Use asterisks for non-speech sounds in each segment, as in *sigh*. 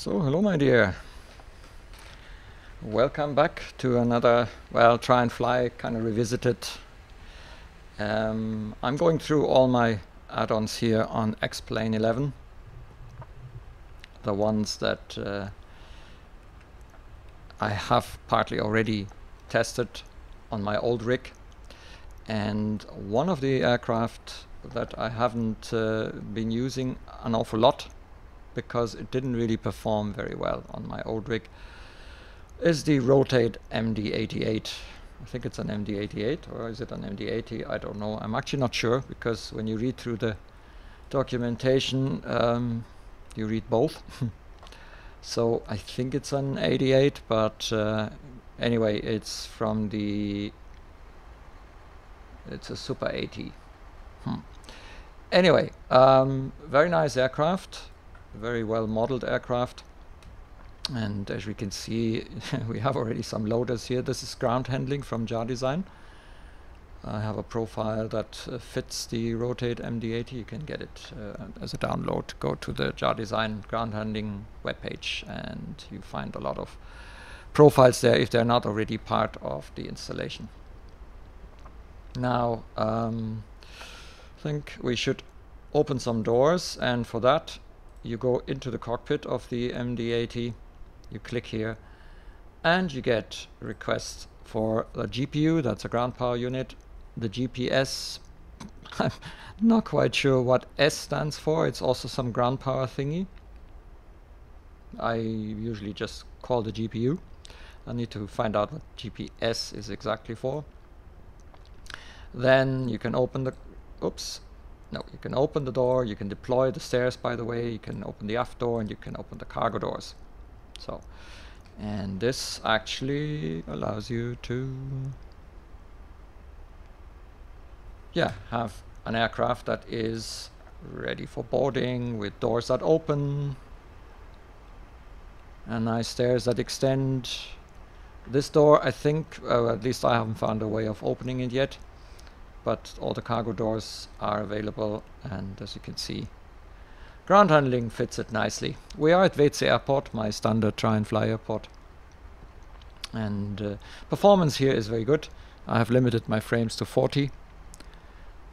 So, hello my dear. Welcome back to another, well, try and fly kind of revisited. Um, I'm going through all my add-ons here on X-Plane 11. The ones that uh, I have partly already tested on my old rig. And one of the aircraft that I haven't uh, been using an awful lot because it didn't really perform very well on my old rig is the Rotate MD88. I think it's an MD88 or is it an MD80? I don't know. I'm actually not sure because when you read through the documentation, um, you read both. *laughs* so I think it's an 88, but uh, anyway, it's from the. It's a Super 80. Hmm. Anyway, um, very nice aircraft very well modeled aircraft. And as we can see, *laughs* we have already some loaders here. This is ground handling from Jar Design. I have a profile that uh, fits the Rotate MD80. You can get it uh, as a download. Go to the Jar Design ground handling webpage and you find a lot of profiles there if they're not already part of the installation. Now, um, I think we should open some doors and for that you go into the cockpit of the MD80, you click here, and you get requests for the GPU, that's a ground power unit, the GPS, I'm *laughs* not quite sure what S stands for, it's also some ground power thingy. I usually just call the GPU. I need to find out what GPS is exactly for. Then you can open the, oops, no, you can open the door, you can deploy the stairs by the way, you can open the aft door and you can open the cargo doors. So, and this actually allows you to, yeah, have an aircraft that is ready for boarding with doors that open and nice stairs that extend. This door, I think, uh, at least I haven't found a way of opening it yet but all the cargo doors are available and as you can see ground handling fits it nicely. We are at WC Airport, my standard try and fly airport and uh, performance here is very good. I have limited my frames to 40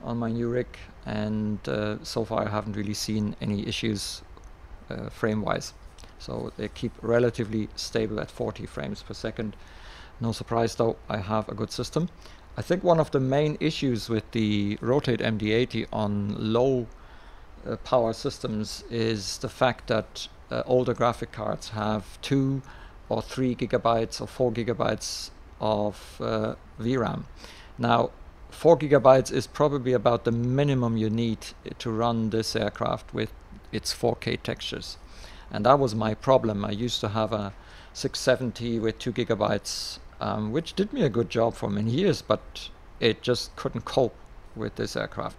on my new rig and uh, so far I haven't really seen any issues uh, frame wise so they keep relatively stable at 40 frames per second no surprise though I have a good system I think one of the main issues with the Rotate MD80 on low uh, power systems is the fact that uh, older graphic cards have two or three gigabytes or four gigabytes of uh, VRAM. Now, four gigabytes is probably about the minimum you need to run this aircraft with its 4K textures. And that was my problem. I used to have a 670 with two gigabytes um, which did me a good job for many years, but it just couldn't cope with this aircraft.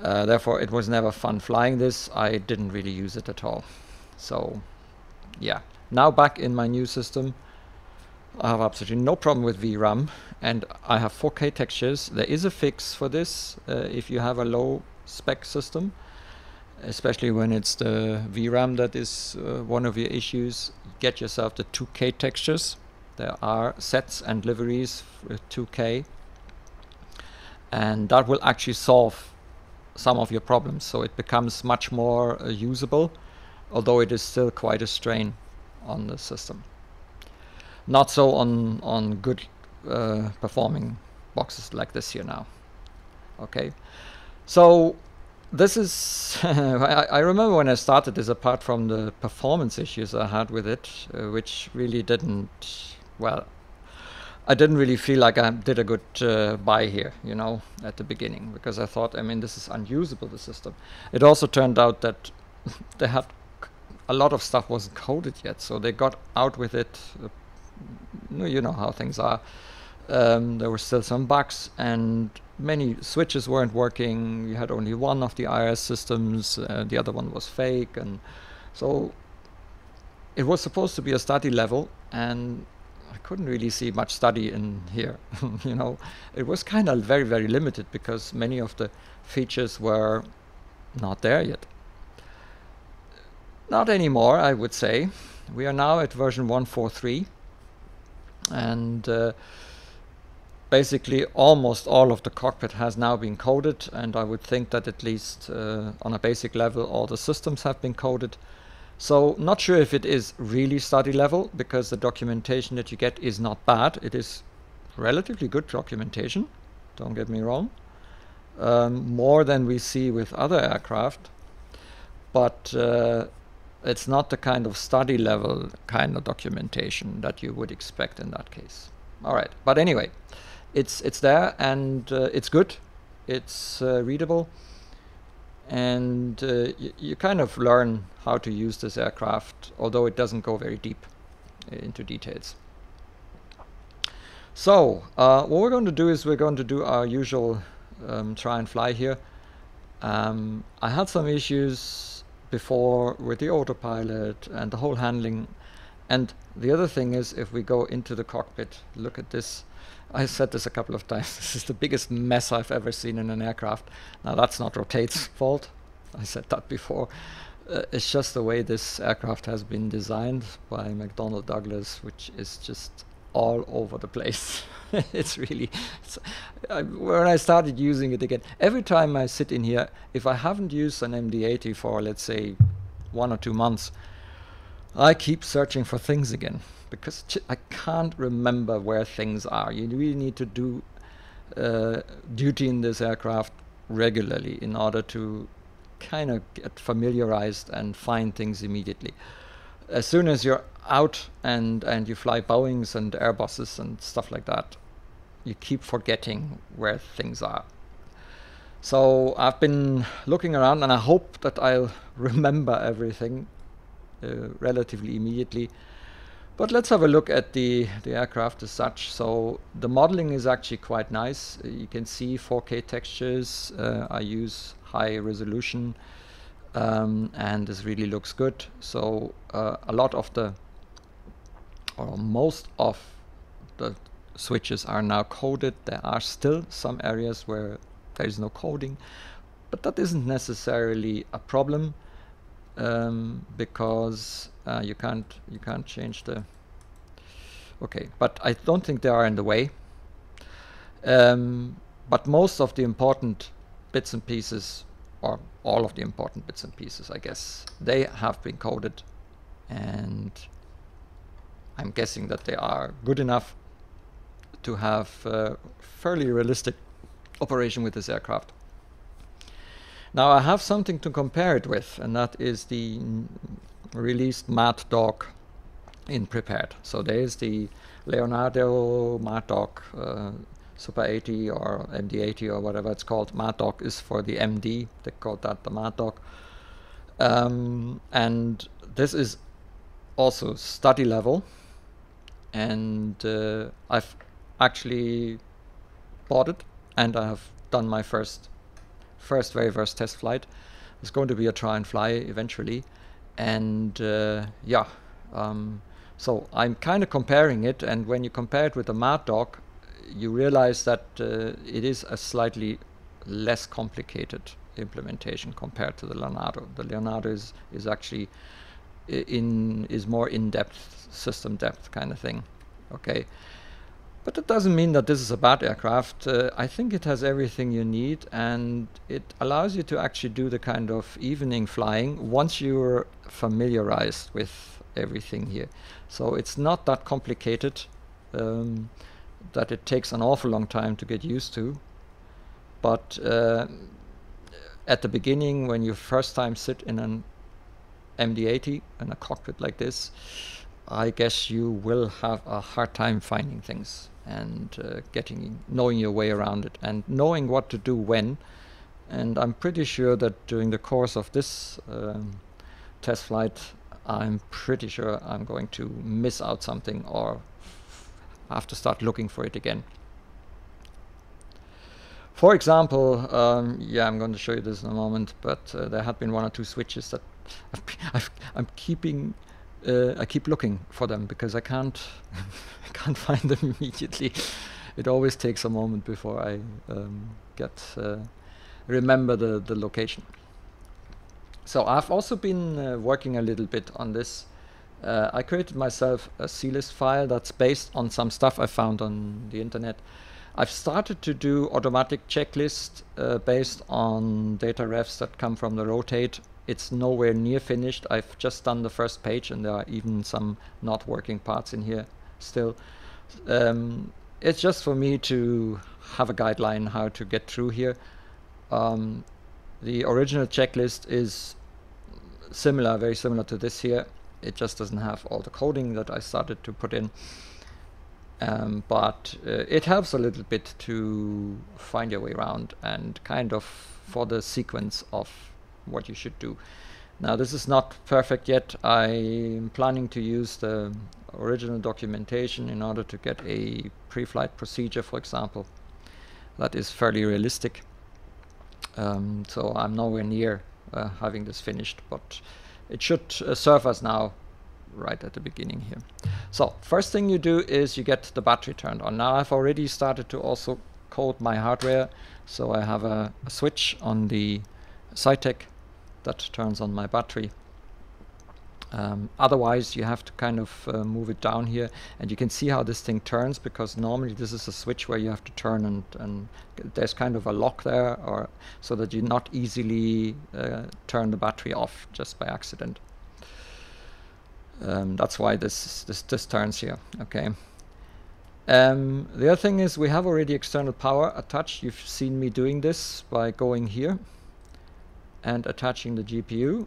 Uh, therefore, it was never fun flying this. I didn't really use it at all. So, yeah. Now back in my new system, I have absolutely no problem with VRAM, and I have 4K textures. There is a fix for this uh, if you have a low spec system, especially when it's the VRAM that is uh, one of your issues. Get yourself the 2K textures there are sets and liveries with 2K and that will actually solve some of your problems. So it becomes much more uh, usable although it is still quite a strain on the system. Not so on on good uh, performing boxes like this here now. Okay. So this is *laughs* I, I, remember when I started this apart from the performance issues I had with it uh, which really didn't well, I didn't really feel like I did a good uh, buy here, you know, at the beginning, because I thought, I mean, this is unusable, the system. It also turned out that *laughs* they had a lot of stuff wasn't coded yet, so they got out with it. Uh, you know how things are. Um, there were still some bugs, and many switches weren't working. You had only one of the IRS systems, uh, the other one was fake, and so it was supposed to be a study level, and I couldn't really see much study in here. *laughs* you know, it was kind of very, very limited because many of the features were not there yet. not anymore, I would say. We are now at version 143 and uh, basically almost all of the cockpit has now been coded and I would think that at least uh, on a basic level all the systems have been coded. So not sure if it is really study level because the documentation that you get is not bad. It is relatively good documentation, don't get me wrong. Um, more than we see with other aircraft, but uh, it's not the kind of study level kind of documentation that you would expect in that case. All right, but anyway, it's it's there and uh, it's good. It's uh, readable, and uh, you kind of learn how to use this aircraft, although it doesn't go very deep into details. So uh, what we're going to do is we're going to do our usual um, try and fly here. Um, I had some issues before with the autopilot and the whole handling. And the other thing is, if we go into the cockpit, look at this. I said this a couple of times. *laughs* This is the biggest mess I've ever seen in an aircraft. Now, that's not Rotate's fault. I said that before. Uh, it's just the way this aircraft has been designed by McDonnell Douglas, which is just all over the place. *laughs* it's really, it's, I, when I started using it again, every time I sit in here, if I haven't used an MD-80 for, let's say, one or two months, I keep searching for things again because I can't remember where things are. You really need to do uh, duty in this aircraft regularly in order to kind of get familiarized and find things immediately. As soon as you're out and and you fly Boeing's and Airbuses and stuff like that, you keep forgetting where things are. So I've been looking around and I hope that I'll *laughs* remember everything uh, relatively immediately. But let's have a look at the, the aircraft as such. So the modeling is actually quite nice. You can see 4K textures. Uh, I use high resolution um, and this really looks good. So uh, a lot of the or most of the switches are now coded. There are still some areas where there is no coding, but that isn't necessarily a problem um, because uh, you can't you can't change the. Okay, but I don't think they are in the way. Um, but most of the important bits and pieces, or all of the important bits and pieces, I guess, they have been coded, and I'm guessing that they are good enough to have fairly realistic operation with this aircraft. Now I have something to compare it with, and that is the released Mad Dog in Prepar3D. So there's the Leonardo Mad Dog uh, Super 80 or MD 80 or whatever it's called. Mad Dog is for the MD, they call that the Mad Dog. Um, and this is also study level and uh, I've actually bought it and I have done my first first very first test flight. It's going to be a try and fly eventually and uh, yeah um, so I'm kind of comparing it and when you compare it with the Mad Dog you realize that uh, it is a slightly less complicated implementation compared to the Leonardo. The Leonardo is, is actually in is more in-depth system depth kind of thing okay but it doesn't mean that this is a bad aircraft. Uh, I think it has everything you need and it allows you to actually do the kind of evening flying once you're familiarized with everything here. So it's not that complicated um, that it takes an awful long time to get used to. But uh, at the beginning when you first time sit in an MD-80 in a cockpit like this, I guess you will have a hard time finding things and uh, getting knowing your way around it and knowing what to do when. And I'm pretty sure that during the course of this um, test flight, I'm pretty sure I'm going to miss out something or have to start looking for it again. For example, um, yeah, I'm going to show you this in a moment, but uh, there had been one or two switches that *laughs* i am keeping uh, I keep looking for them because I can't *laughs* I can't *laughs* find them immediately. It always takes a moment before I um, get uh, remember the the location. so I've also been uh, working a little bit on this. Uh, I created myself a CList file that's based on some stuff I found on the internet. I've started to do automatic checklist uh, based on data refs that come from the rotate. It's nowhere near finished. I've just done the first page and there are even some not working parts in here still. Um, it's just for me to have a guideline how to get through here. Um, the original checklist is similar, very similar to this here. It just doesn't have all the coding that I started to put in. Um, but uh, it helps a little bit to find your way around and kind of for the sequence of what you should do. Now this is not perfect yet. I'm planning to use the original documentation in order to get a pre-flight procedure, for example. That is fairly realistic. Um, so I'm nowhere near uh, having this finished, but it should uh, serve us now right at the beginning here. So first thing you do is you get the battery turned on. Now I've already started to also code my hardware. So I have a, a switch on the Saitek that turns on my battery. Um, otherwise you have to kind of uh, move it down here and you can see how this thing turns because normally this is a switch where you have to turn and, and there's kind of a lock there or so that you not easily uh, turn the battery off just by accident. Um, that's why this, this, this turns here, okay. Um, the other thing is we have already external power attached. You've seen me doing this by going here and attaching the GPU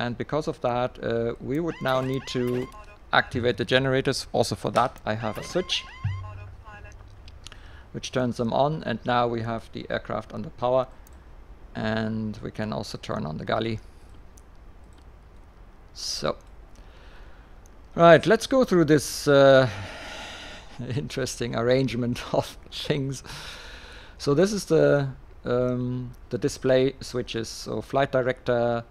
and because of that uh, we would now need to activate the generators. Also for that I have a switch which turns them on. And now we have the aircraft under power. And we can also turn on the galley. So right let's go through this uh, *laughs* interesting arrangement *laughs* of things. So this is the um, the display switches. So flight director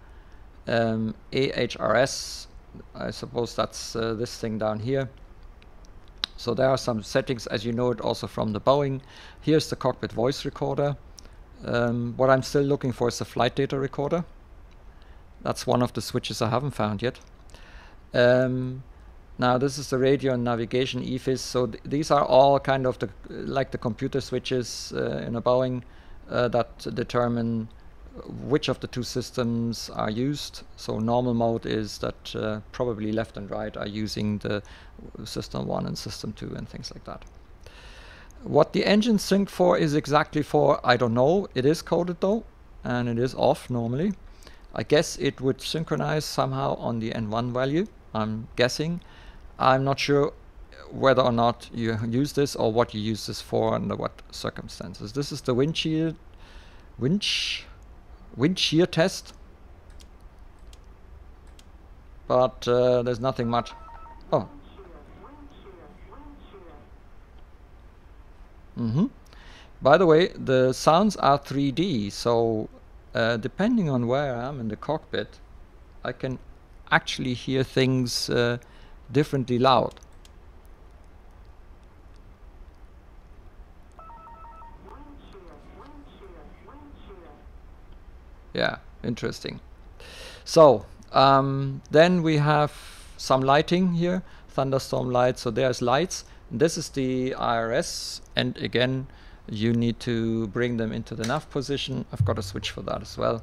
um, AHRS I suppose that's uh, this thing down here. So there are some settings as you know it also from the Boeing. Here's the cockpit voice recorder. Um, what I'm still looking for is the flight data recorder. That's one of the switches I haven't found yet. Um, now this is the radio and navigation EFIS so th these are all kind of the like the computer switches uh, in a Boeing uh, that determine which of the two systems are used. So normal mode is that uh, probably left and right are using the system 1 and system 2 and things like that. What the engine sync for is exactly for, I don't know, it is coded though, and it is off normally. I guess it would synchronize somehow on the N1 value, I'm guessing. I'm not sure whether or not you use this or what you use this for under what circumstances. This is the windshield, winch wind shear test. But uh, there's nothing much. Oh. Mm. By the way, the sounds are 3D, so uh, depending on where I am in the cockpit, I can actually hear things uh, differently loud. Yeah, interesting. So um, then we have some lighting here, thunderstorm lights. So there's lights. This is the IRS, and again, you need to bring them into the nav position. I've got a switch for that as well.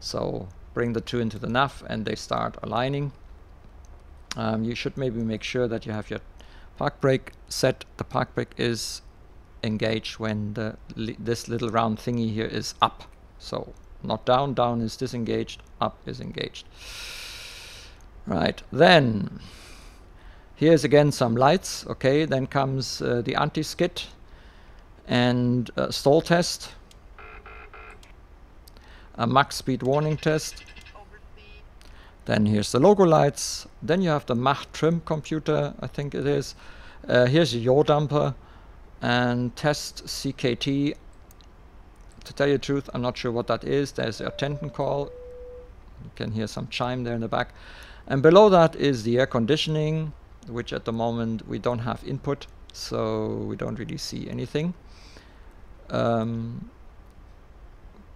So bring the two into the nav, and they start aligning. Um, you should maybe make sure that you have your park brake set. The park brake is engaged when the li this little round thingy here is up. So not down, down is disengaged, up is engaged. Right, then here's again some lights, okay, then comes uh, the anti-skid and stall test, a max speed warning test, then here's the logo lights, then you have the Mach trim computer, I think it is, uh, here's your damper, and test CKT to tell you the truth, I'm not sure what that is. There's a attendant call. You can hear some chime there in the back. And below that is the air conditioning, which at the moment we don't have input, so we don't really see anything. Um,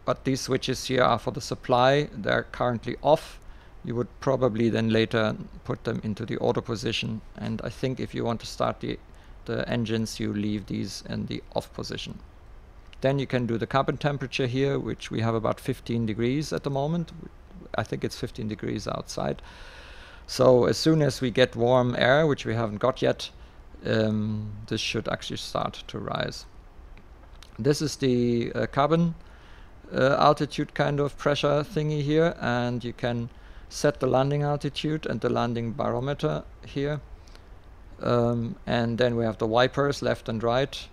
but these switches here are for the supply. They're currently off. You would probably then later put them into the auto position. And I think if you want to start the, the engines, you leave these in the off position. Then you can do the cabin temperature here, which we have about 15 degrees at the moment. I think it's 15 degrees outside. So as soon as we get warm air, which we haven't got yet, um, this should actually start to rise. This is the uh, cabin uh, altitude kind of pressure thingy here, and you can set the landing altitude and the landing barometer here. Um, and then we have the wipers left and right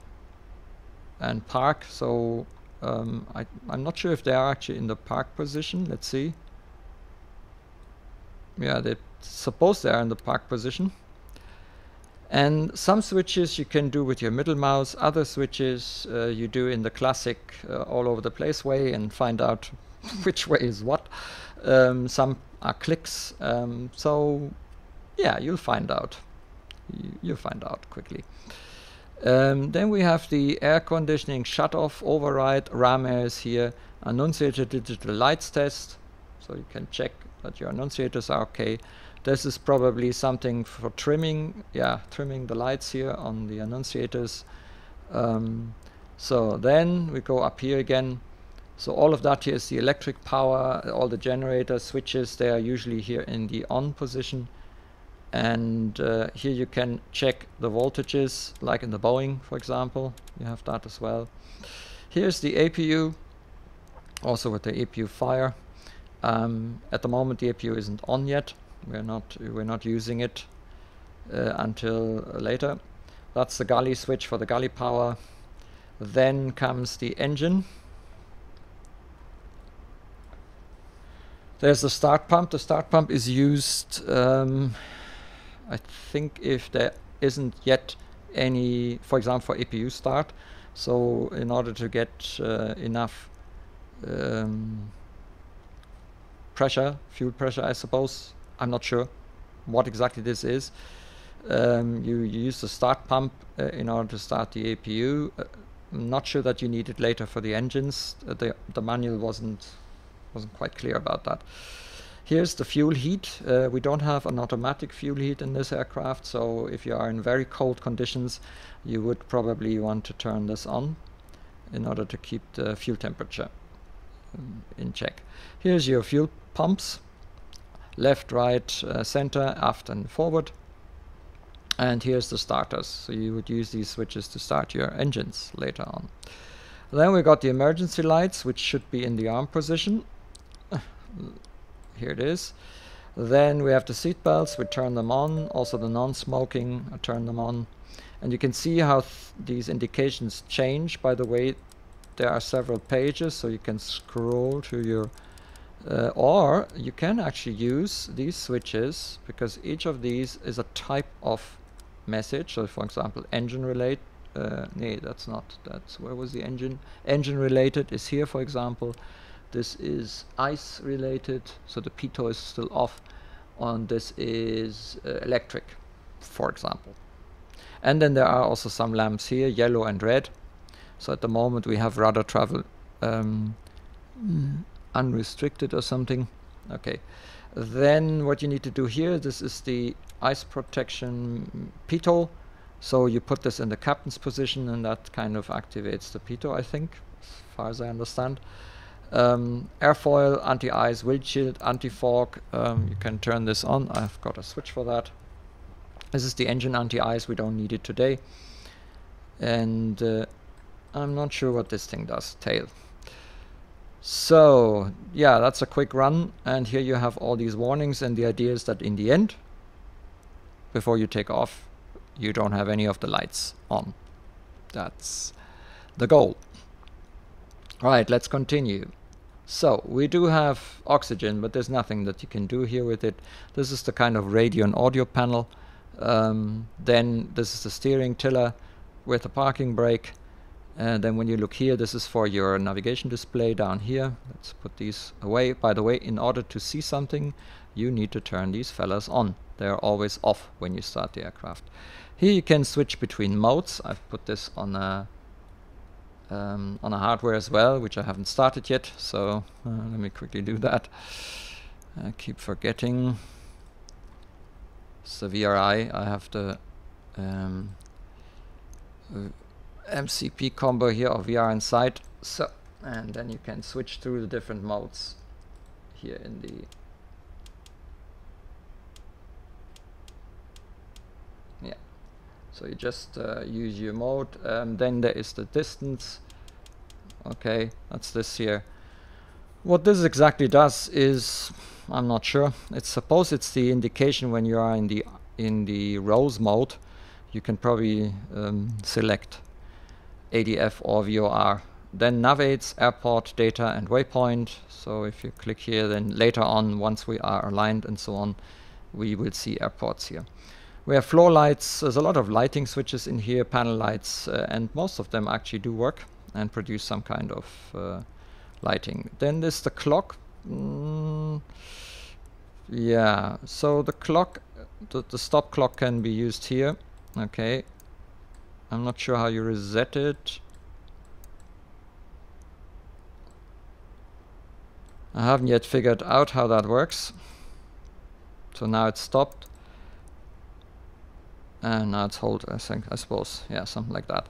and park. So um, I, I'm not sure if they are actually in the park position. Let's see. Yeah, they suppose they are in the park position. And some switches you can do with your middle mouse, other switches uh, you do in the classic uh, all over the place way and find out *laughs* which way is what. Um, some are clicks, um, so yeah, you'll find out. You, will find out quickly. Um, then we have the air conditioning shut off override. RAM is here. Annunciator digital lights test. So you can check that your annunciators are okay. This is probably something for trimming. Yeah, trimming the lights here on the annunciators. Um, so then we go up here again. So all of that here is the electric power, all the generator switches, they are usually here in the on position and uh, here you can check the voltages like in the Boeing for example. You have that as well. Here's the APU also with the APU fire. Um, at the moment the APU isn't on yet. We're not we're not using it uh, until later. That's the galley switch for the galley power. Then comes the engine. There's the start pump. The start pump is used um, I think if there isn't yet any, for example, for APU start, so in order to get uh, enough um, pressure, fuel pressure, I suppose, I'm not sure what exactly this is. Um, you, you, use the start pump uh, in order to start the APU. Uh, I'm not sure that you need it later for the engines. Uh, the the manual wasn't wasn't quite clear about that. Here's the fuel heat. Uh, we don't have an automatic fuel heat in this aircraft, so if you are in very cold conditions, you would probably want to turn this on in order to keep the fuel temperature um, in check. Here's your fuel pumps, left, right, uh, center, aft and forward. And here's the starters. So you would use these switches to start your engines later on. Then we got the emergency lights, which should be in the arm position here it is. Then we have the seat belts, we turn them on, also the non-smoking, I turn them on. And you can see how th these indications change. By the way, there are several pages, so you can scroll to your... Uh, or you can actually use these switches, because each of these is a type of message. So for example, engine relate, uh, nee, that's not, that's, where was the engine? Engine related is here, for example. This is ice related, so the pitot is still off. And this is uh, electric, for example. And then there are also some lamps here, yellow and red. So at the moment we have rudder travel um, unrestricted or something. Okay. Then what you need to do here, this is the ice protection pitot. So you put this in the captain's position and that kind of activates the pitot, I think, as far as I understand. Um, airfoil, anti-ice, windshield, anti-fog. Um, you can turn this on. I've got a switch for that. This is the engine anti-ice. We don't need it today. And uh, I'm not sure what this thing does. Tail. So yeah, that's a quick run. And here you have all these warnings. And the idea is that in the end, before you take off, you don't have any of the lights on. That's the goal. Right, let's continue. So we do have oxygen, but there's nothing that you can do here with it. This is the kind of radio and audio panel. Um, then this is the steering tiller with a parking brake. And then when you look here, this is for your navigation display down here. Let's put these away. By the way, in order to see something, you need to turn these fellas on. They're always off when you start the aircraft. Here you can switch between modes. I've put this on a um, on a hardware as well, which I haven't started yet. So uh, let me quickly do that. I keep forgetting. It's the VRI. I have the um, MCP combo here of VRInsight. So and then you can switch through the different modes here in the yeah so you just uh, use your mode um, then there is the distance okay that's this here. What this exactly does is I'm not sure. It's suppose it's the indication when you are in the in the ROSE mode you can probably um, select ADF or VOR then navigates airport data and waypoint. So if you click here then later on once we are aligned and so on we will see airports here. We have floor lights. There's a lot of lighting switches in here panel lights uh, and most of them actually do work and produce some kind of uh, lighting then there's the clock mm, yeah so the clock the, the stop clock can be used here okay I'm not sure how you reset it I haven't yet figured out how that works. So now it's stopped. And now it's hold, I think, I suppose. Yeah, something like that.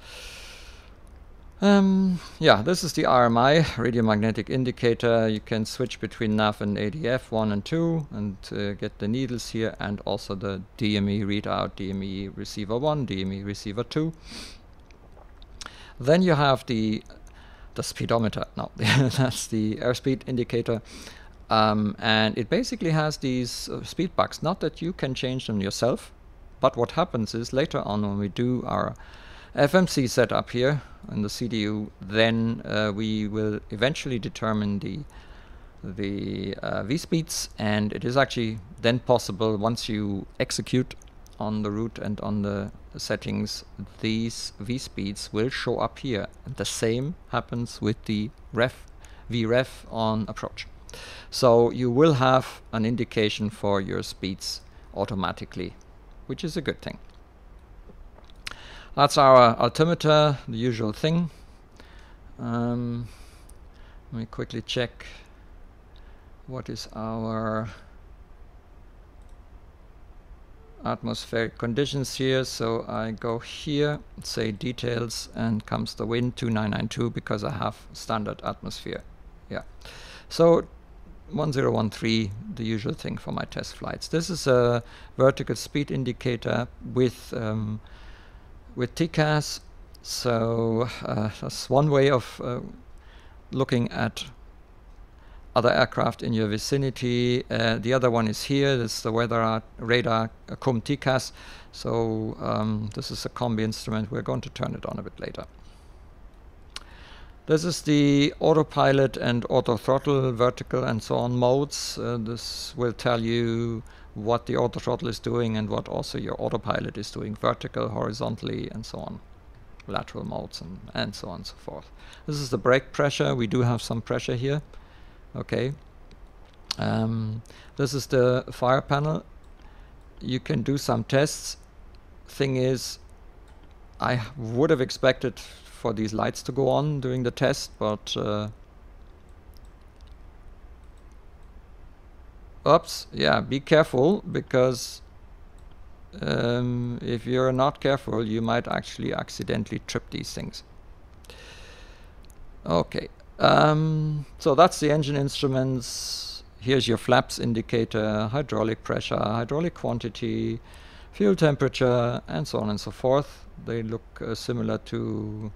Um, yeah, this is the RMI, radio magnetic indicator. You can switch between NAV and ADF 1 and 2 and uh, get the needles here and also the DME readout, DME receiver 1, DME receiver 2. Then you have the the speedometer. No, *laughs* that's the airspeed indicator. Um, and it basically has these uh, speed bugs. Not that you can change them yourself, but what happens is later on when we do our FMC setup here in the CDU, then uh, we will eventually determine the the uh, V speeds, and it is actually then possible once you execute on the route and on the settings, these V speeds will show up here. And the same happens with the ref, VREF on approach. So you will have an indication for your speeds automatically, which is a good thing. That's our altimeter, the usual thing. Um, let me quickly check what is our atmospheric conditions here. So I go here, say details, and comes the wind 2992 because I have standard atmosphere. Yeah. So 1013, the usual thing for my test flights. This is a vertical speed indicator with um, with TCAS. So uh, that's one way of uh, looking at other aircraft in your vicinity. Uh, the other one is here. This is the weather radar uh, CUM TCAS. So um, this is a combi instrument. We're going to turn it on a bit later. This is the autopilot and auto throttle, vertical and so on modes. Uh, this will tell you what the auto throttle is doing and what also your autopilot is doing, vertical, horizontally, and so on. Lateral modes and, and so on and so forth. This is the brake pressure. We do have some pressure here okay um, this is the fire panel you can do some tests thing is I would have expected for these lights to go on during the test but uh, oops yeah be careful because um, if you're not careful you might actually accidentally trip these things okay um, so that's the engine instruments. Here's your flaps indicator, hydraulic pressure, hydraulic quantity, fuel temperature, and so on and so forth. They look uh, similar to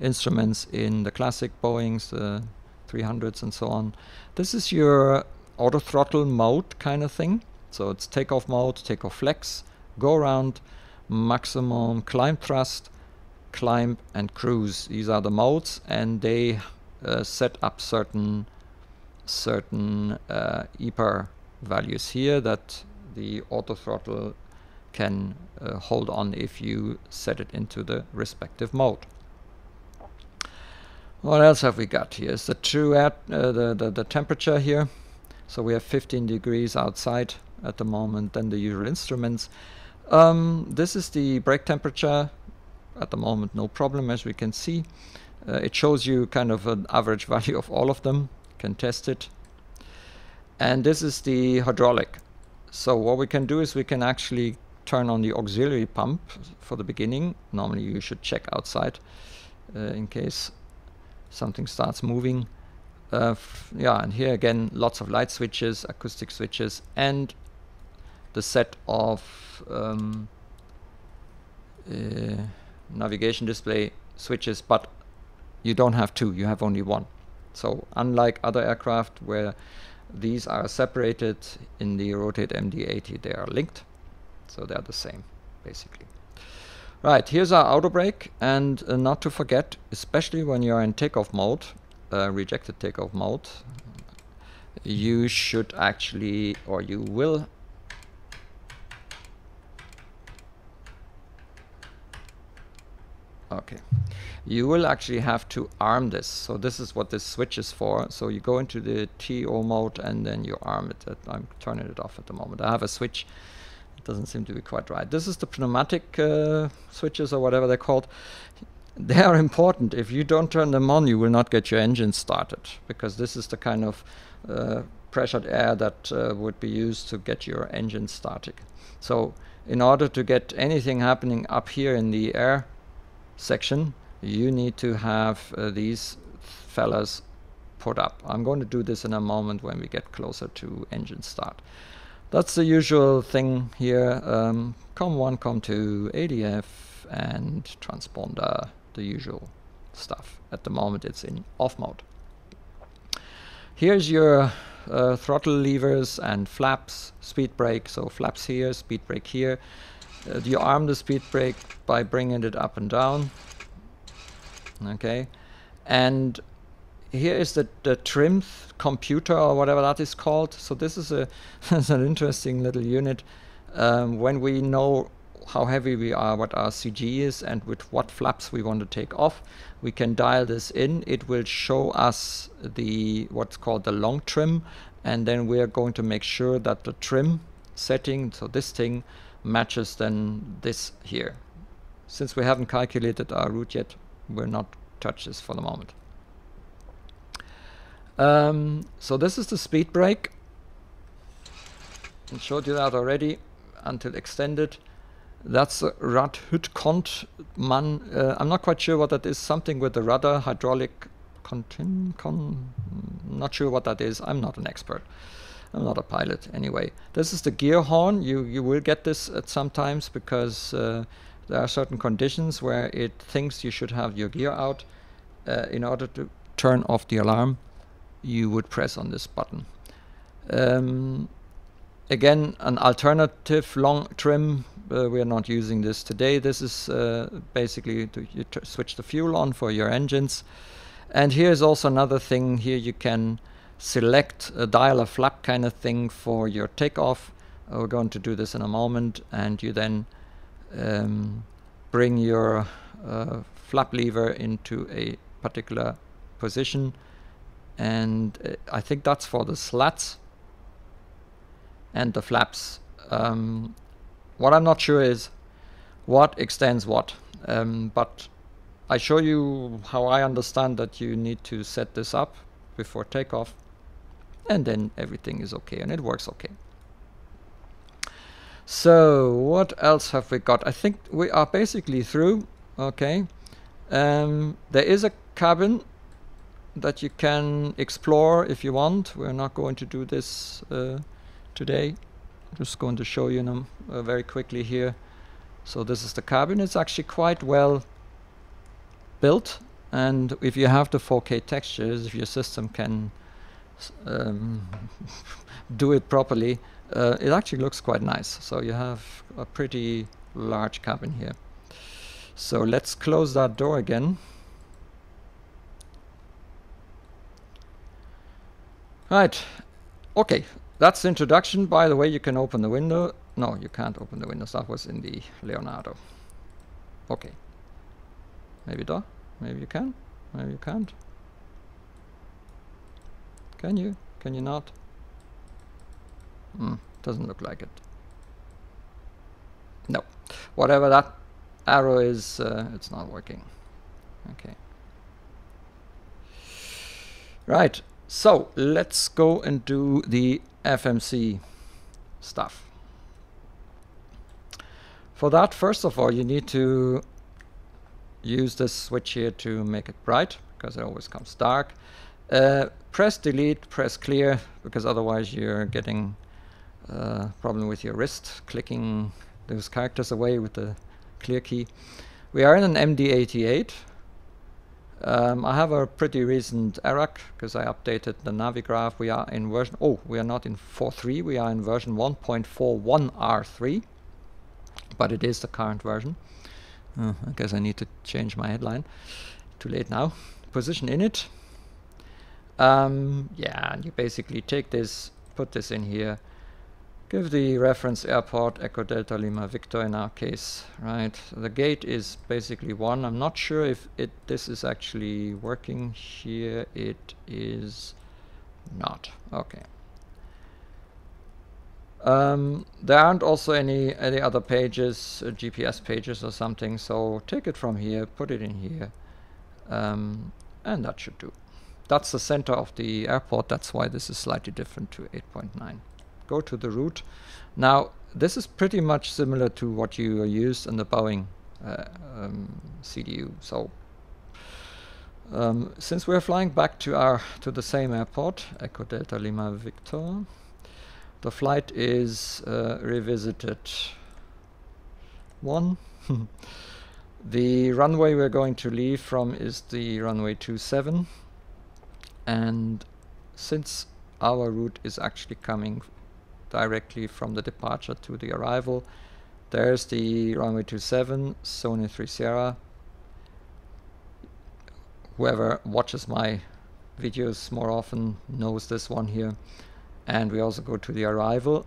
instruments in the classic Boeings, the 300s and so on. This is your auto throttle mode kind of thing. So it's takeoff mode, takeoff flex, go around, maximum climb thrust, climb and cruise. These are the modes and they uh, set up certain certain uh, EPR values here that the auto throttle can uh, hold on if you set it into the respective mode. What else have we got here? Is the true air, uh, the, the, the temperature here. So we have 15 degrees outside at the moment, then the usual instruments. Um, this is the brake temperature. At the moment, no problem, as we can see. Uh, it shows you kind of an average *laughs* value of all of them. You can test it. And this is the hydraulic. So what we can do is we can actually turn on the auxiliary pump for the beginning. Normally you should check outside uh, in case something starts moving. Uh, yeah, and here again, lots of light switches, acoustic switches, and the set of um, uh, navigation display switches, but you don't have two, you have only one. So unlike other aircraft where these are separated in the Rotate MD-80, they are linked. So they're the same, basically. Right, here's our auto brake, and uh, not to forget, especially when you're in takeoff mode, rejected takeoff mode, you should actually, or you will Okay. You will actually have to arm this. So this is what this switch is for. So you go into the TO mode and then you arm it. I'm turning it off at the moment. I have a switch. It doesn't seem to be quite right. This is the pneumatic uh, switches or whatever they're called. *laughs* They are important. If you don't turn them on, you will not get your engine started because this is the kind of uh, pressured air that uh, would be used to get your engine started. So in order to get anything happening up here in the air section, you need to have uh, these fellas put up. I'm going to do this in a moment when we get closer to engine start. That's the usual thing here. Um, COM1, COM2, ADF, and transponder, the usual stuff. At the moment it's in off mode. Here's your uh, throttle levers and flaps, speed brake, so flaps here, speed brake here. Uh, you arm the speed brake by bringing it up and down. Okay, and here is the, the trim computer or whatever that is called. So this is a *laughs* an interesting little unit. Um, when we know how heavy we are, what our CG is, and with what flaps we want to take off, we can dial this in. It will show us the what's called the long trim, and then we are going to make sure that the trim setting, so this thing, matches then this here. Since we haven't calculated our route yet, we'll not touch this for the moment. Um, so this is the speed brake. I showed you that already until extended. That's a Radhütkont man. Uh, I'm not quite sure what that is. Something with the rudder, hydraulic contin con. Not sure what that is. I'm not an expert. I'm not a pilot anyway. This is the gear horn. You you will get this at some times because uh, there are certain conditions where it thinks you should have your gear out. Uh, in order to turn off the alarm, you would press on this button. Um, again, an alternative long trim. Uh, we are not using this today. This is uh, basically to switch the fuel on for your engines. And here's also another thing. Here you can select a dial a flap kind of thing for your takeoff. Uh, we're going to do this in a moment and you then um, bring your uh, flap lever into a particular position and uh, I think that's for the slats and the flaps. Um, what I'm not sure is what extends what, um, but I show you how I understand that you need to set this up before takeoff and then everything is okay and it works okay. So what else have we got? I think we are basically through. Okay. Um, there is a cabin that you can explore if you want. We're not going to do this uh, today. I'm just going to show you them uh, very quickly here. So this is the cabin. It's actually quite well built. And if you have the 4K textures, if your system can um, *laughs* do it properly, uh, it actually looks quite nice. So you have a pretty large cabin here. So let's close that door again. Right, okay, that's the introduction. By the way, you can open the window. No, you can't open the windows. That was in the Leonardo. Okay. Maybe door? Maybe you can? Maybe you can't. Can you? Can you not? Hmm, doesn't look like it. No. Whatever that arrow is, uh, it's not working. Okay. Right, so let's go and do the FMC stuff. For that, first of all, you need to use this switch here to make it bright, because it always comes dark. Uh, press delete, press clear, because otherwise you're getting a uh, problem with your wrist, clicking those characters away with the clear key. We are in an MD88. Um, I have a pretty recent AIRAC because I updated the Navigraph. We are in version, oh, we are not in 4.3, we are in version 1.41R3, but it is the current version. Uh, I guess I need to change my headline. Too late now. Position init. Um, yeah, and you basically take this, put this in here, give the reference airport Echo Delta Lima Victor in our case, right? The gate is basically one. I'm not sure if it this is actually working here. It is not. Okay. Um, there aren't also any any other pages, uh, GPS pages or something. So take it from here, put it in here, um, and that should do. That's the center of the airport. That's why this is slightly different to 8.9. Go to the route. Now this is pretty much similar to what you used in the Boeing uh, um, CDU. So um, since we're flying back to our to the same airport, Echo Delta Lima Victor. The flight is uh, revisited 1. *laughs* the runway we're going to leave from is the runway 27 and since our route is actually coming directly from the departure to the arrival. There's the runway 27 Sony 3 Sierra. Whoever watches my videos more often knows this one here. And we also go to the arrival.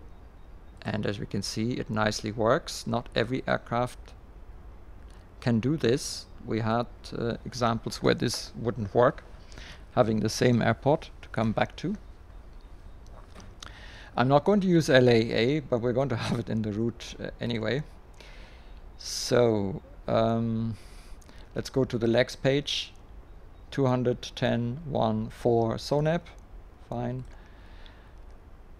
And as we can see it nicely works. Not every aircraft can do this. We had uh, examples where this wouldn't work. Having the same airport to come back to I'm not going to use LAA but we're going to have it in the route uh, anyway so um, let's go to the legs page 210.1.4 SONAP fine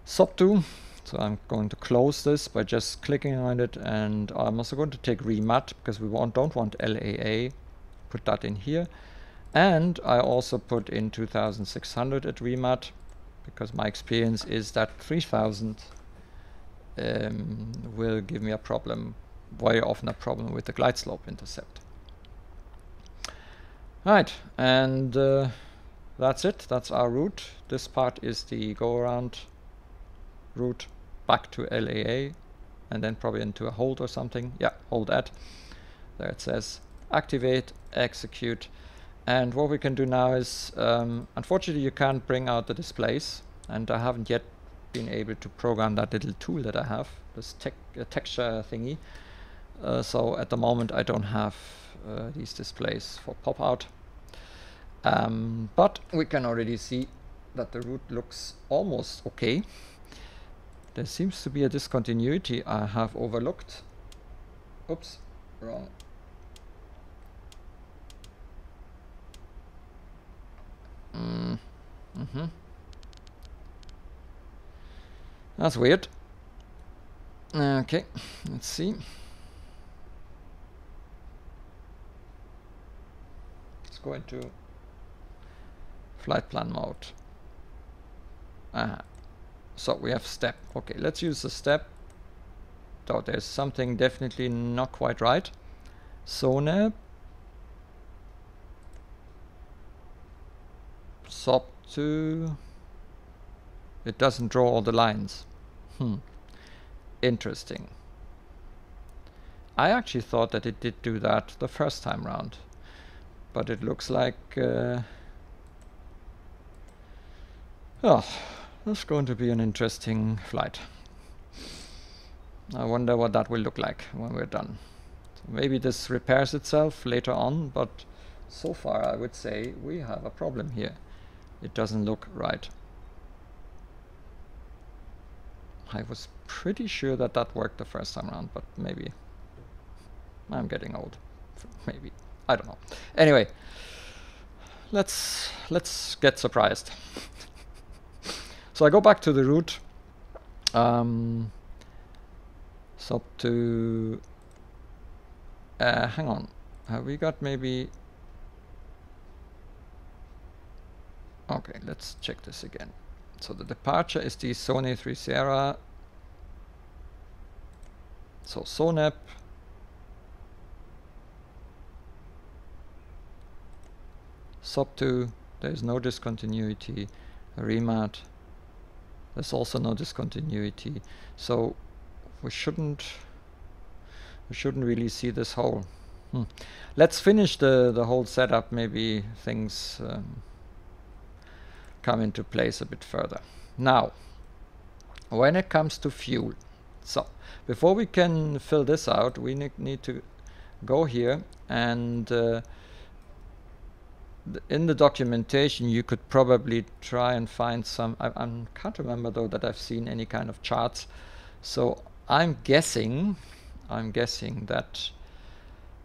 SOP2. So I'm going to close this by just clicking on it and I'm also going to take remat because we want, don't want LAA. Put that in here. And I also put in 2600 at remat because my experience is that 3000 um, will give me a problem, very often a problem with the glide slope intercept. Right, and uh, that's it, that's our route. This part is the go around route back to LAA and then probably into a hold or something. Yeah, hold that. There it says activate, execute. And what we can do now is, um, unfortunately you can't bring out the displays and I haven't yet been able to program that little tool that I have, this uh, texture thingy. Uh, so at the moment I don't have uh, these displays for pop out. Um, but we can already see that the route looks almost okay. There seems to be a discontinuity I have overlooked. Oops, wrong. Mm. Mm -hmm. That's weird. Okay, let's see. Let's go into flight plan mode. Aha. So we have step. Okay, let's use the step. So there's something definitely not quite right. SONAP. SOP 2. It doesn't draw all the lines. Hmm. Interesting. I actually thought that it did do that the first time round. But it looks like... Uh, oh, that's going to be an interesting flight. I wonder what that will look like when we're done. So maybe this repairs itself later on, but so far I would say we have a problem here. It doesn't look right. I was pretty sure that that worked the first time around, but maybe I'm getting old. *laughs* Maybe. I don't know. Anyway, let's let's get surprised. *laughs* so I go back to the route. Um, so to uh, hang on, have we got maybe? Okay, let's check this again. So the departure is the Sony 3 Sierra. So SONAP SOP2, there is no discontinuity. Remat, there's also no discontinuity. So we shouldn't we shouldn't really see this hole. Hmm. Let's finish the the whole setup. Maybe things um, come into place a bit further. Now, when it comes to fuel, so before we can fill this out, we ne need to go here and uh, in the documentation you could probably try and find some I, I can't remember though that I've seen any kind of charts so I'm guessing I'm guessing that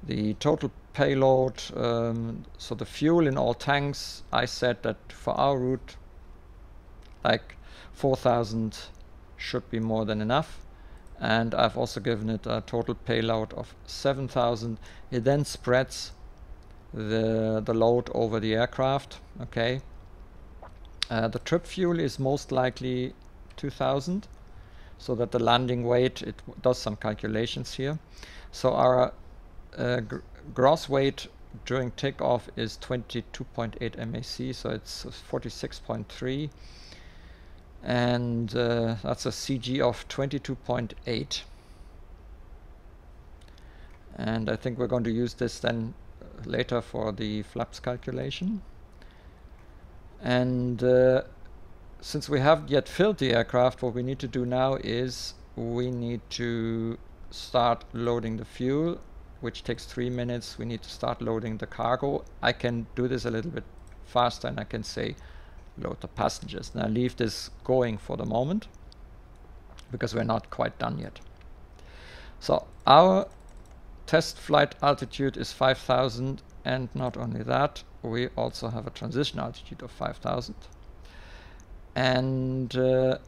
the total payload um, so the fuel in all tanks I said that for our route like 4000 should be more than enough and I've also given it a total payload of 7000 it then spreads the, the load over the aircraft. Okay. Uh, the trip fuel is most likely 2000 so that the landing weight, it does some calculations here. So our uh, gross weight during takeoff is 22.8 MAC, so it's 46.3 and uh, that's a CG of 22.8 and I think we're going to use this then later for the flaps calculation. And uh, since we haven't yet filled the aircraft, what we need to do now is we need to start loading the fuel, which takes three minutes. We need to start loading the cargo. I can do this a little bit faster and I can say load the passengers. Now leave this going for the moment because we're not quite done yet. So our test flight altitude is 5000 and not only that we also have a transition altitude of 5000 and uh,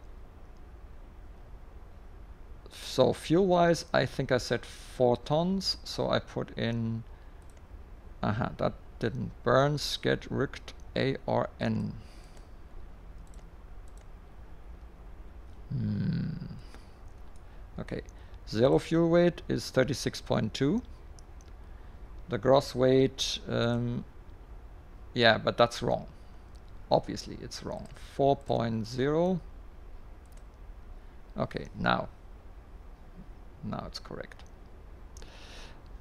so fuel wise I think I said 4 tons so I put in uh -huh, that didn't burn get richt ARN. hmm. okay Zero fuel weight is 36.2. The gross weight, um, yeah, but that's wrong. Obviously, it's wrong. 4.0. Okay, now. Now it's correct.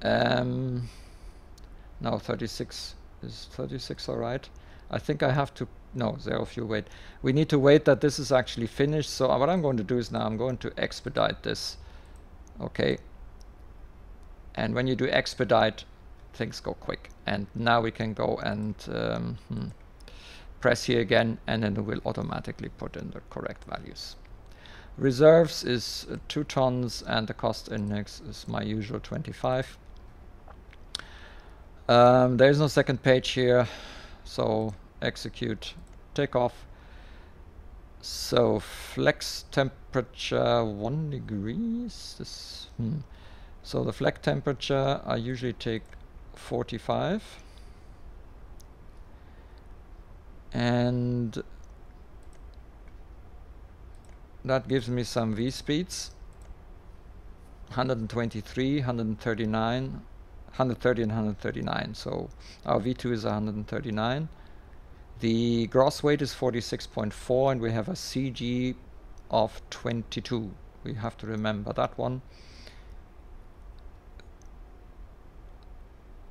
Um, now 36 is 36 all right. I think I have to no There, zero fuel weight. We need to wait that this is actually finished. So what I'm going to do is now I'm going to expedite this okay and when you do expedite things go quick and now we can go and um, hmm, press here again and then it will automatically put in the correct values reserves is uh, 2 tons and the cost index is my usual 25 um, there is no second page here so execute takeoff so flex temperature one degrees. This hmm. so the flex temperature I usually take 45 and that gives me some V speeds 123 139 130 and 139 so our V2 is 139 the gross weight is 46.4 and we have a CG of 22. We have to remember that one.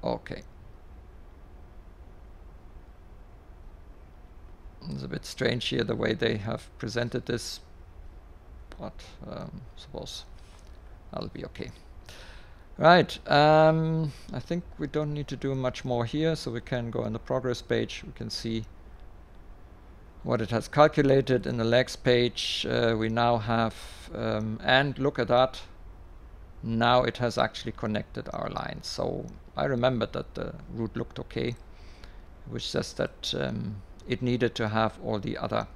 Okay. It's a bit strange here the way they have presented this, but um, suppose that'll be okay. Right, um, I think we don't need to do much more here, so we can go on the progress page. We can see what it has calculated in the legs page. Uh, we now have, um, and look at that, now it has actually connected our lines. So I remembered that the route looked okay. which says that um, it needed to have all the other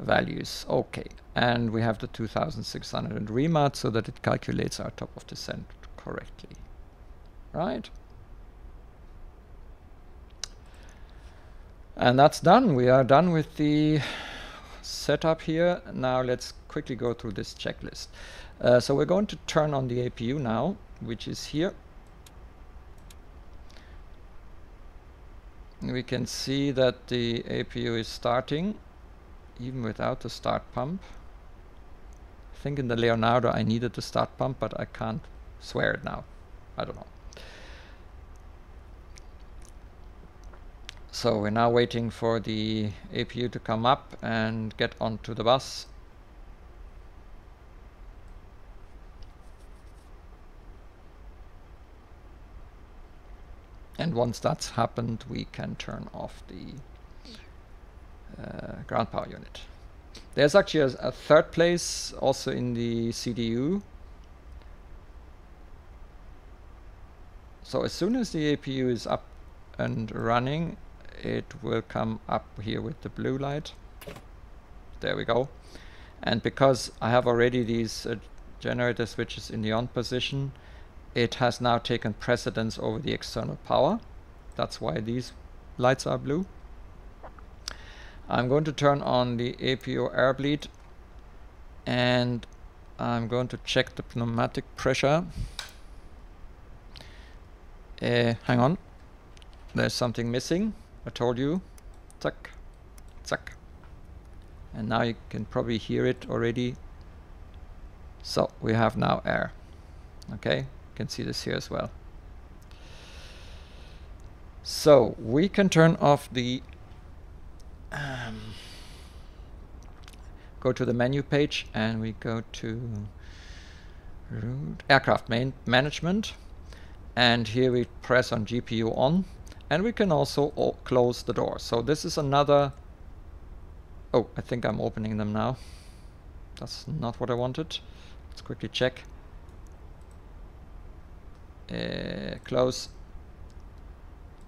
values. Okay, and we have the 2600 remat so that it calculates our top of descent correctly. Right? And that's done. We are done with the setup here. Now let's quickly go through this checklist. Uh, so we're going to turn on the APU now, which is here. We can see that the APU is starting even without the start pump. I think in the Leonardo I needed the start pump, but I can't swear it now. I don't know. So we're now waiting for the APU to come up and get onto the bus. And once that's happened, we can turn off the uh, ground power unit. There's actually a, a, third place also in the CDU. So as soon as the APU is up and running, it will come up here with the blue light. There we go. And because I have already these uh, generator switches in the on position, it has now taken precedence over the external power. That's why these lights are blue. I'm going to turn on the APU air bleed and I'm going to check the pneumatic pressure. Uh, hang on, there's something missing. I told you. Zack, zack. And now you can probably hear it already. So we have now air. Okay, you can see this here as well. So we can turn off the um, go to the menu page and we go to aircraft main management. And here we press on GPU on. And we can also close the door. So this is another oh I think I'm opening them now. That's not what I wanted. Let's quickly check. Uh, close.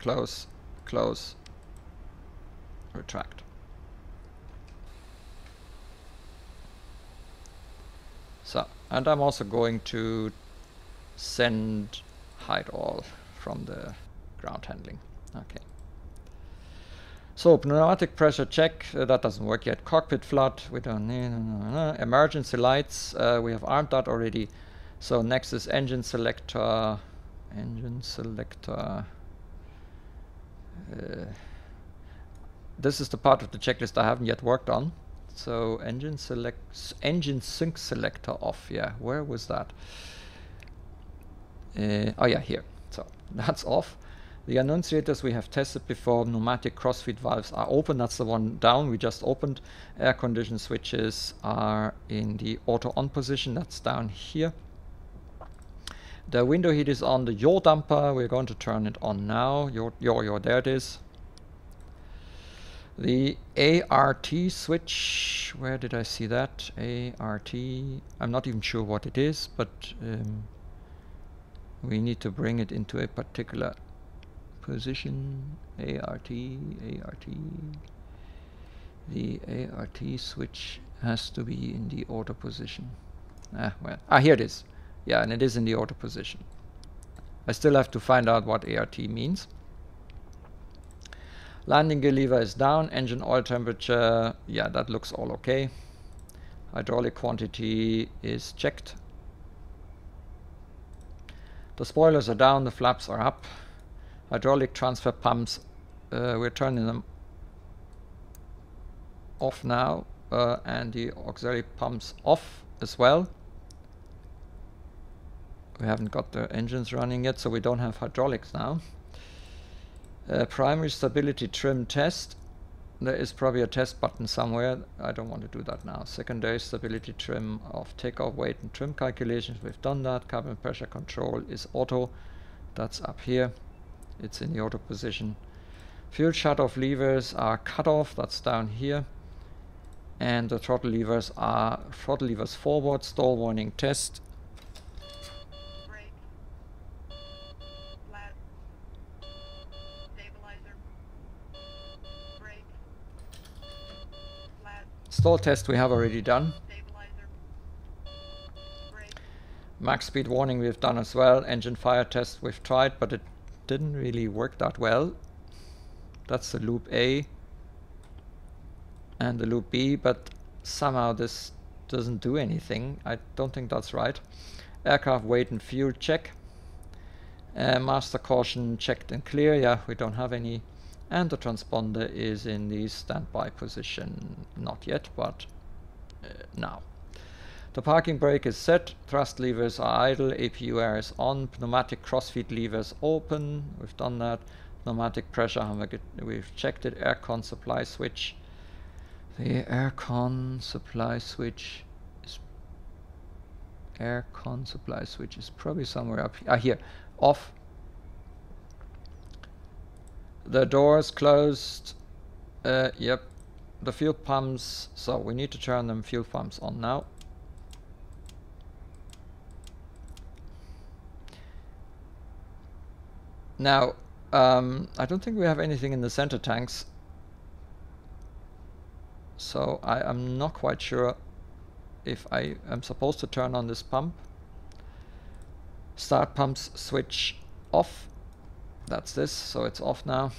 Close. Close retract. So, and I'm also going to send hide all from the ground handling. Okay. So pneumatic pressure check, uh, that doesn't work yet. Cockpit flood, we don't need. Emergency lights, uh, we have armed that already. So next is engine selector, engine selector. This is the part of the checklist I haven't yet worked on. So engine select engine sync selector off. Yeah, where was that? Uh, oh yeah, here. So *laughs* that's off. The annunciators we have tested before, pneumatic crossfeed valves are open. That's the one down we just opened. Air condition switches are in the auto on position. That's down here. The window heat is on the yaw damper. We're going to turn it on now. Your, your, your, there it is. The ART switch, where did I see that? ART, I'm not even sure what it is, but um, we need to bring it into a particular position. ART, ART. The ART switch has to be in the auto position. Ah, well, ah, here it is. Yeah, and it is in the auto position. I still have to find out what ART means. Landing gear lever is down, engine oil temperature, yeah, that looks all okay. Hydraulic quantity is checked. The spoilers are down, the flaps are up. Hydraulic transfer pumps, uh, we're turning them off now, uh, and the auxiliary pumps off as well. We haven't got the engines running yet, so we don't have hydraulics now. Uh, primary stability trim test. There is probably a test button somewhere. I don't want to do that now. Secondary stability trim of takeoff weight and trim calculations. We've done that. Cabin pressure control is auto. That's up here. It's in the auto position. Fuel shut-off levers are cut off. That's down here. And the throttle levers are throttle levers forward. Stall warning test Stall test we have already done. Max speed warning we've done as well. Engine fire test we've tried, but it didn't really work that well. That's the loop A and the loop B, but somehow this doesn't do anything. I don't think that's right. Aircraft weight and fuel check. Uh, master caution checked and clear. Yeah, we don't have any. And the transponder is in the standby position. Not yet, but uh, now. The parking brake is set, thrust levers are idle, APU air is on, pneumatic crossfeed levers open, we've done that. Pneumatic pressure, we've checked it, aircon supply switch. The aircon supply switch is aircon supply switch is probably somewhere up here. Ah, here, off. The doors closed. Uh, yep. The fuel pumps. So we need to turn them fuel pumps on now. Now, um, I don't think we have anything in the center tanks. So I am not quite sure if I am supposed to turn on this pump. Start pumps switch off. That's this, so it's off now.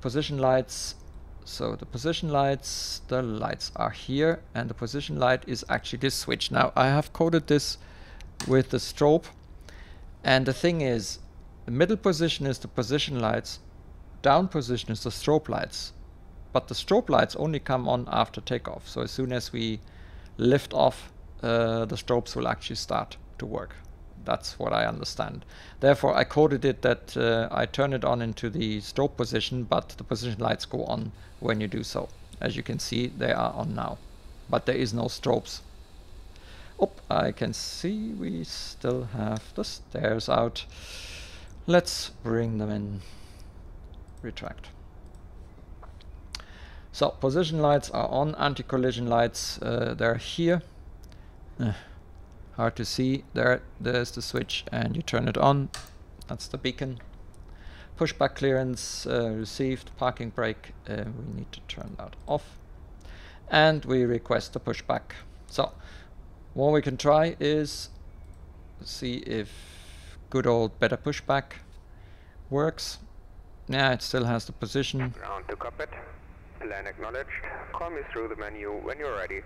Position lights. So the position lights, the lights are here, and the position light is actually this switch. Now I have coded this with the strobe, and the thing is, the middle position is the position lights, down position is the strobe lights. But the strobe lights only come on after takeoff. So as soon as we lift off, uh, the strobes will actually start to work. That's what I understand. Therefore, I coded it that uh, I turn it on into the strobe position, but the position lights go on when you do so. As you can see, they are on now. But there is no strobes. Oh, I can see we still have the stairs out. Let's bring them in. Retract. So, position lights are on, anti-collision lights, uh, they're here. Uh, hard to see. There, there's the switch and you turn it on. That's the beacon. Pushback clearance uh, received, parking brake, uh, we need to turn that off. And we request a pushback. So, what we can try is see if good old BetterPushback works. Yeah, it still has the position. Ground to cockpit. Plan acknowledged. Call me through the menu when you're ready.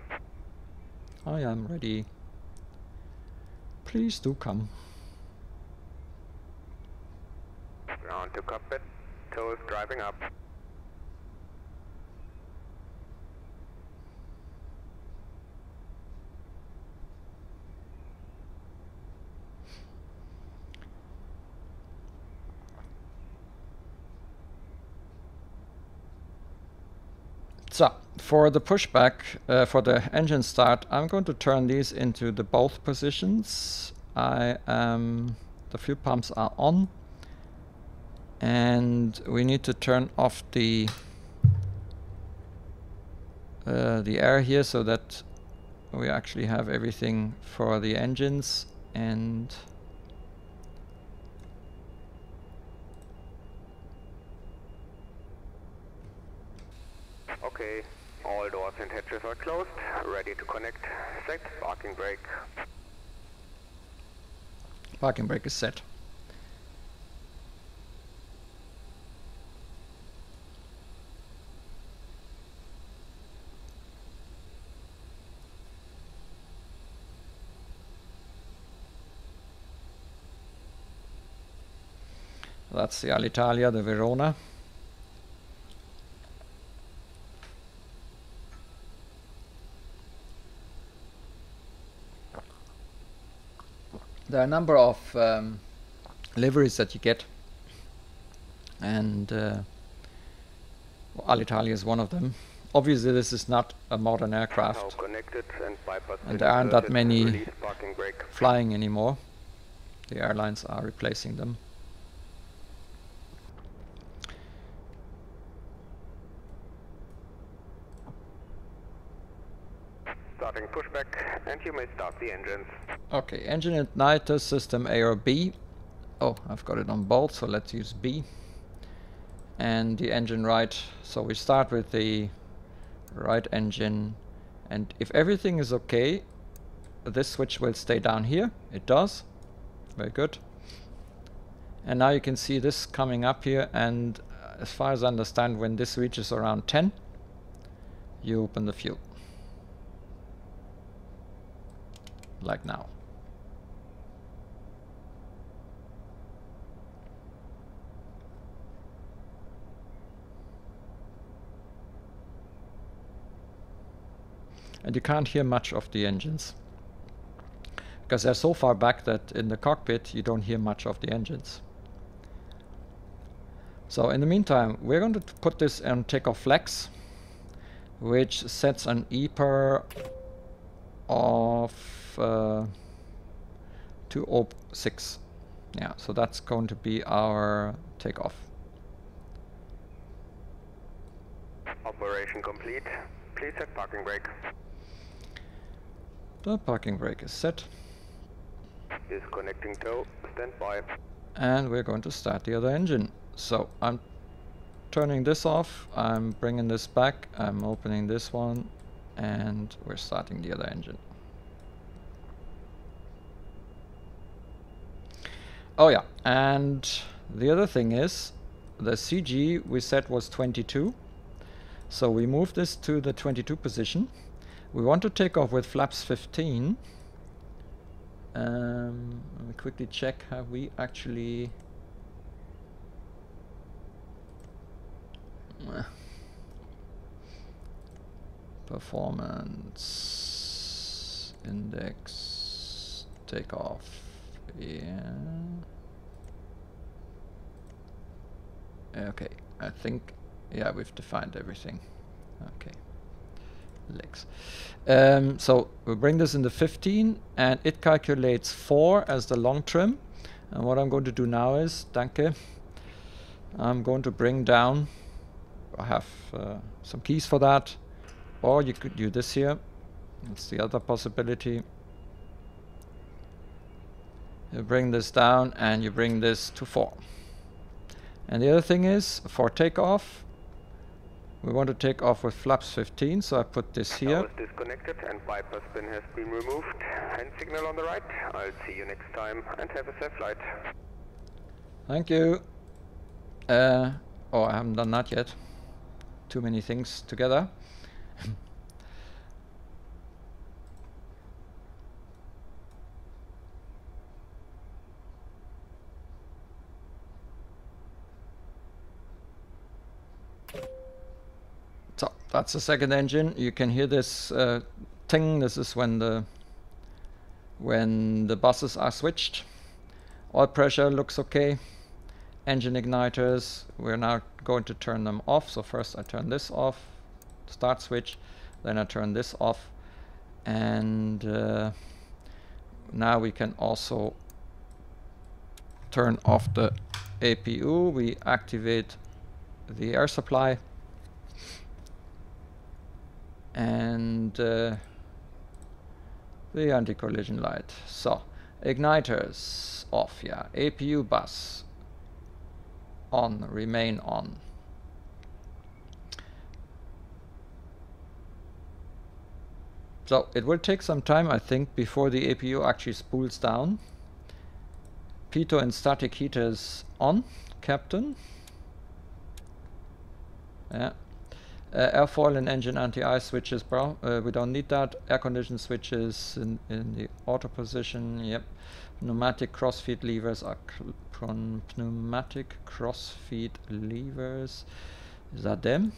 I am ready. Please do come. Ground to cockpit. Toes driving up. So, for the pushback, uh, for the engine start, I'm going to turn these into the both positions. I am, the fuel pumps are on. And we need to turn off the uh, the air here so that we actually have everything for the engines and Okay, all doors and hatches are closed, ready to connect, set, parking brake. Parking brake is set. That's the Alitalia, the Verona. there are a number of um, liveries that you get, and uh, Alitalia is one of them. Obviously, this is not a modern aircraft, and, and there aren't that many flying anymore. The airlines are replacing them. Starting pushback, and the engines. Okay, engine igniter system A or B. Oh, I've got it on both, so let's use B. And the engine right, so we start with the right engine And if everything is okay, this switch will stay down here. It does. Very good. And now you can see this coming up here and as far as I understand when this reaches around 10 you open the fuel. Like now. And you can't hear much of the engines because they're so far back that in the cockpit you don't hear much of the engines. So in the meantime, we're going to put this on takeoff flex, which sets an EPR of uh, 206. Yeah, so that's going to be our takeoff. Operation complete. Please set parking brake. The parking brake is set. Disconnecting tow. Stand by. And we're going to start the other engine. So I'm turning this off, I'm bringing this back, I'm opening this one, and we're starting the other engine. Oh yeah, and the other thing is, the CG we said was 22, so we move this to the 22 position. We want to take off with flaps 15. Um, let me quickly check, have we actually Performance index takeoff. Yeah. Okay, I think yeah we've defined everything. Okay. Legs. Um, so we bring this in the 15 and it calculates 4 as the long trim. And what I'm going to do now is, danke, I'm going to bring down I have uh, some keys for that. Or you could do this here. That's the other possibility. You bring this down and you bring this to 4. And the other thing is, for takeoff, we want to take off with flaps 15, so I put this here. disconnected and bypass pin has been removed. Hand signal on the right. I'll see you next time and have a safe flight. Thank you. Uh, oh, I haven't done that yet too many things together. *laughs* so that's the second engine. You can hear this uh, ting. This is when the when the buses are switched. Oil pressure looks okay engine igniters. We're now going to turn them off. So first I turn this off, start switch, then I turn this off. And uh, now we can also turn off the APU. We activate the air supply. And uh, the anti-collision light. So, igniters off, yeah. APU bus on, remain on. So it will take some time, I think, before the APU actually spools down. Pitot and static heaters on, Captain. Yeah. Uh, airfoil and engine anti-ice switches, bro. Uh, we don't need that. Air condition switches in, in the auto position. Yep. Pneumatic crossfeed levers are pneumatic crossfeed levers. Is that them?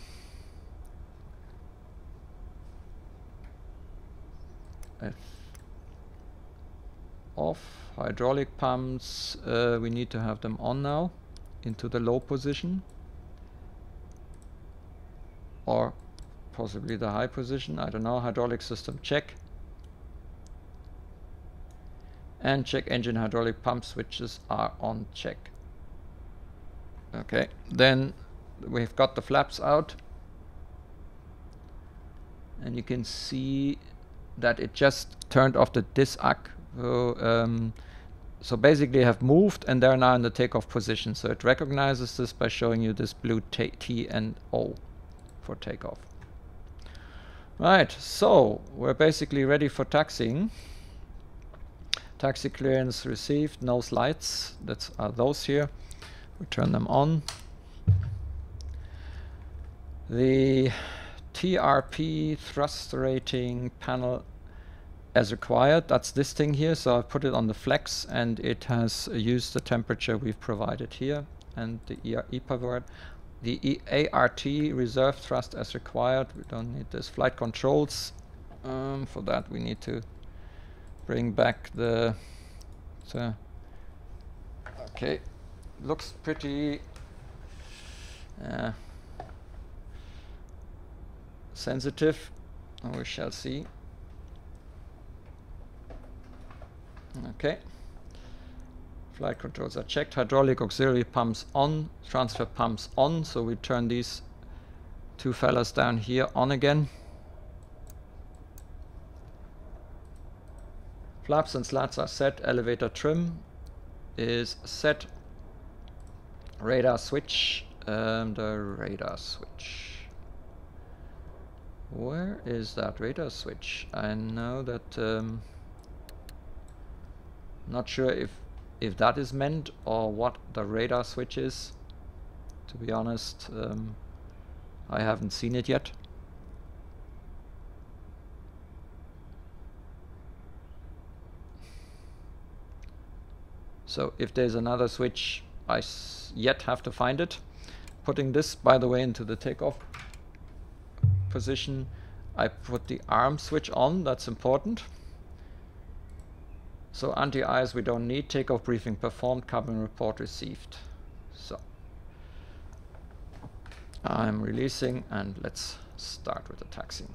off hydraulic pumps uh, we need to have them on now into the low position or possibly the high position I don't know hydraulic system check and check engine hydraulic pump switches are on check. Okay, then we've got the flaps out and you can see that it just turned off the disac. So, um, so basically have moved and they're now in the takeoff position. So it recognizes this by showing you this blue T and O for takeoff. Right, so we're basically ready for taxiing. Taxi clearance received, nose lights, that's are those here. We turn them on. The TRP thrust rating panel as required, that's this thing here, so I've put it on the flex and it has used the temperature we've provided here and the EPA word the ART reserve thrust as required. We don't need this. Flight controls. Um, for that we need to bring back the, So okay looks pretty uh, sensitive we shall see okay Flight controls are checked. Hydraulic auxiliary pumps on. Transfer pumps on. So we turn these two fellas down here on again. Flaps and slats are set. Elevator trim is set. Radar switch. Um, the radar switch. Where is that radar switch? I know that... Um, not sure if if that is meant or what the radar switch is. To be honest, um, I haven't seen it yet. So if there's another switch, I yet have to find it. Putting this, by the way, into the takeoff position, I put the arm switch on, that's important. So anti-ice we don't need. Takeoff briefing performed. Cabin report received. So I'm releasing and let's start with the taxiing.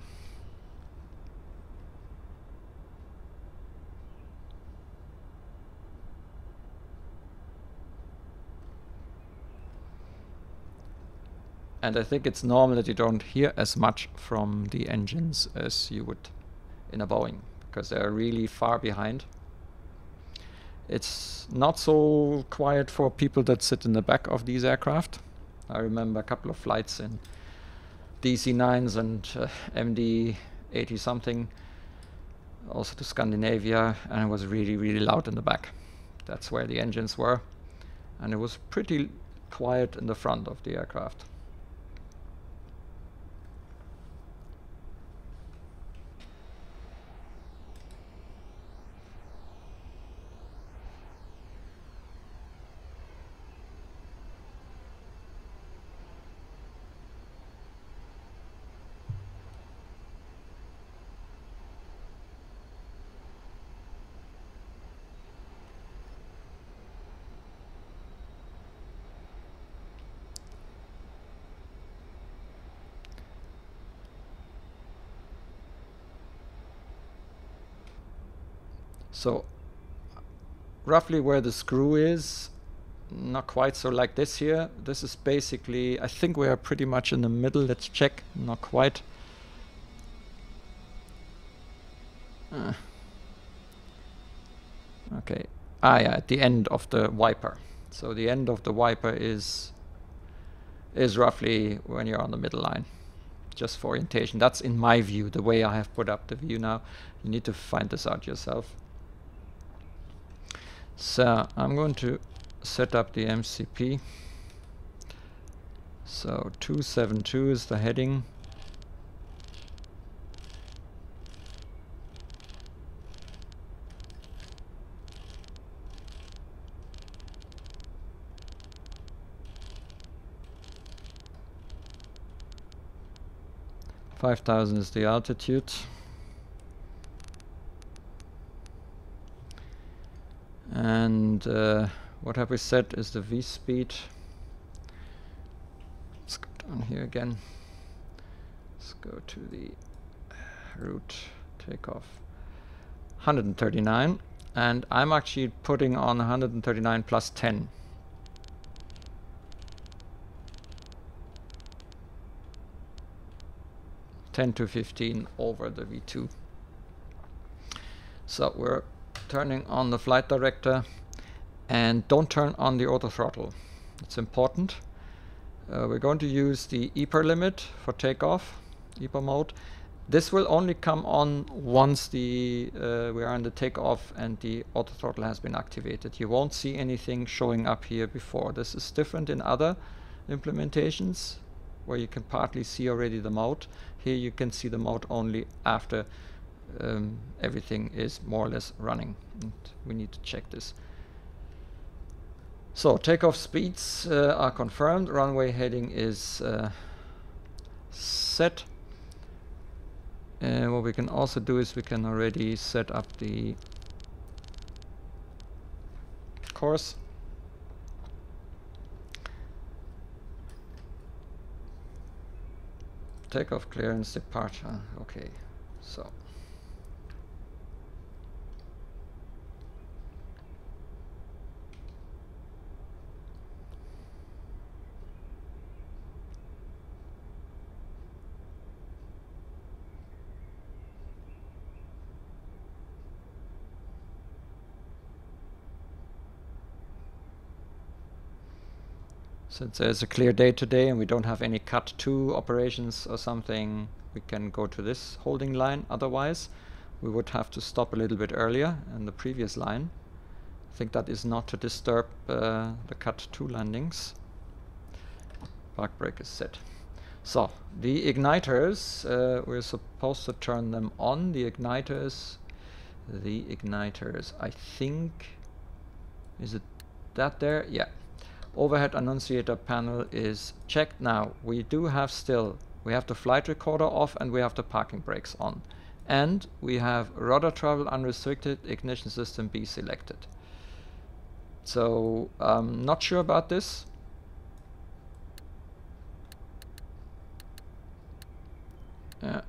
And I think it's normal that you don't hear as much from the engines as you would in a Boeing because they're really far behind. It's not so quiet for people that sit in the back of these aircraft. I remember a couple of flights in DC-9s and uh, MD-80 something, also to Scandinavia, and it was really, really loud in the back. That's where the engines were. And it was pretty quiet in the front of the aircraft. So roughly where the screw is, not quite so like this here. This is basically, I think we are pretty much in the middle. Let's check, not quite. Uh. Okay, ah yeah, at the end of the wiper. So the end of the wiper is is roughly when you're on the middle line, just for orientation. That's in my view, the way I have put up the view now. You need to find this out yourself. So I'm going to set up the MCP. So 272 is the heading. Five thousand is the altitude. And uh, what have we set is the V speed. Let's go down here again. Let's go to the route takeoff. 139 and I'm actually putting on 139 plus 10 10 to 15 over the V2 so we're turning on the flight director and don't turn on the auto throttle. It's important. Uh, we're going to use the EPR limit for takeoff, EPR mode. this will only come on once the uh, we are in the takeoff and the auto throttle has been activated. You won't see anything showing up here before. This is different in other implementations where you can partly see already the mode. Here you can see the mode only after um, everything is more or less running. And we need to check this. So takeoff speeds uh, are confirmed. Runway heading is uh, set. And what we can also do is we can already set up the course. Takeoff clearance departure. Okay, so. Since there's a clear day today and we don't have any cut to operations or something, we can go to this holding line. Otherwise, we would have to stop a little bit earlier in the previous line. I think that is not to disturb uh, the cut to landings. Park brake is set. So, the igniters, uh, we're supposed to turn them on. The igniters, the igniters, I think, is it that there? Yeah, overhead annunciator panel is checked now. We do have still, we have the flight recorder off and we have the parking brakes on. And we have rudder travel unrestricted, ignition system B selected. So, um, not sure about this. Yeah.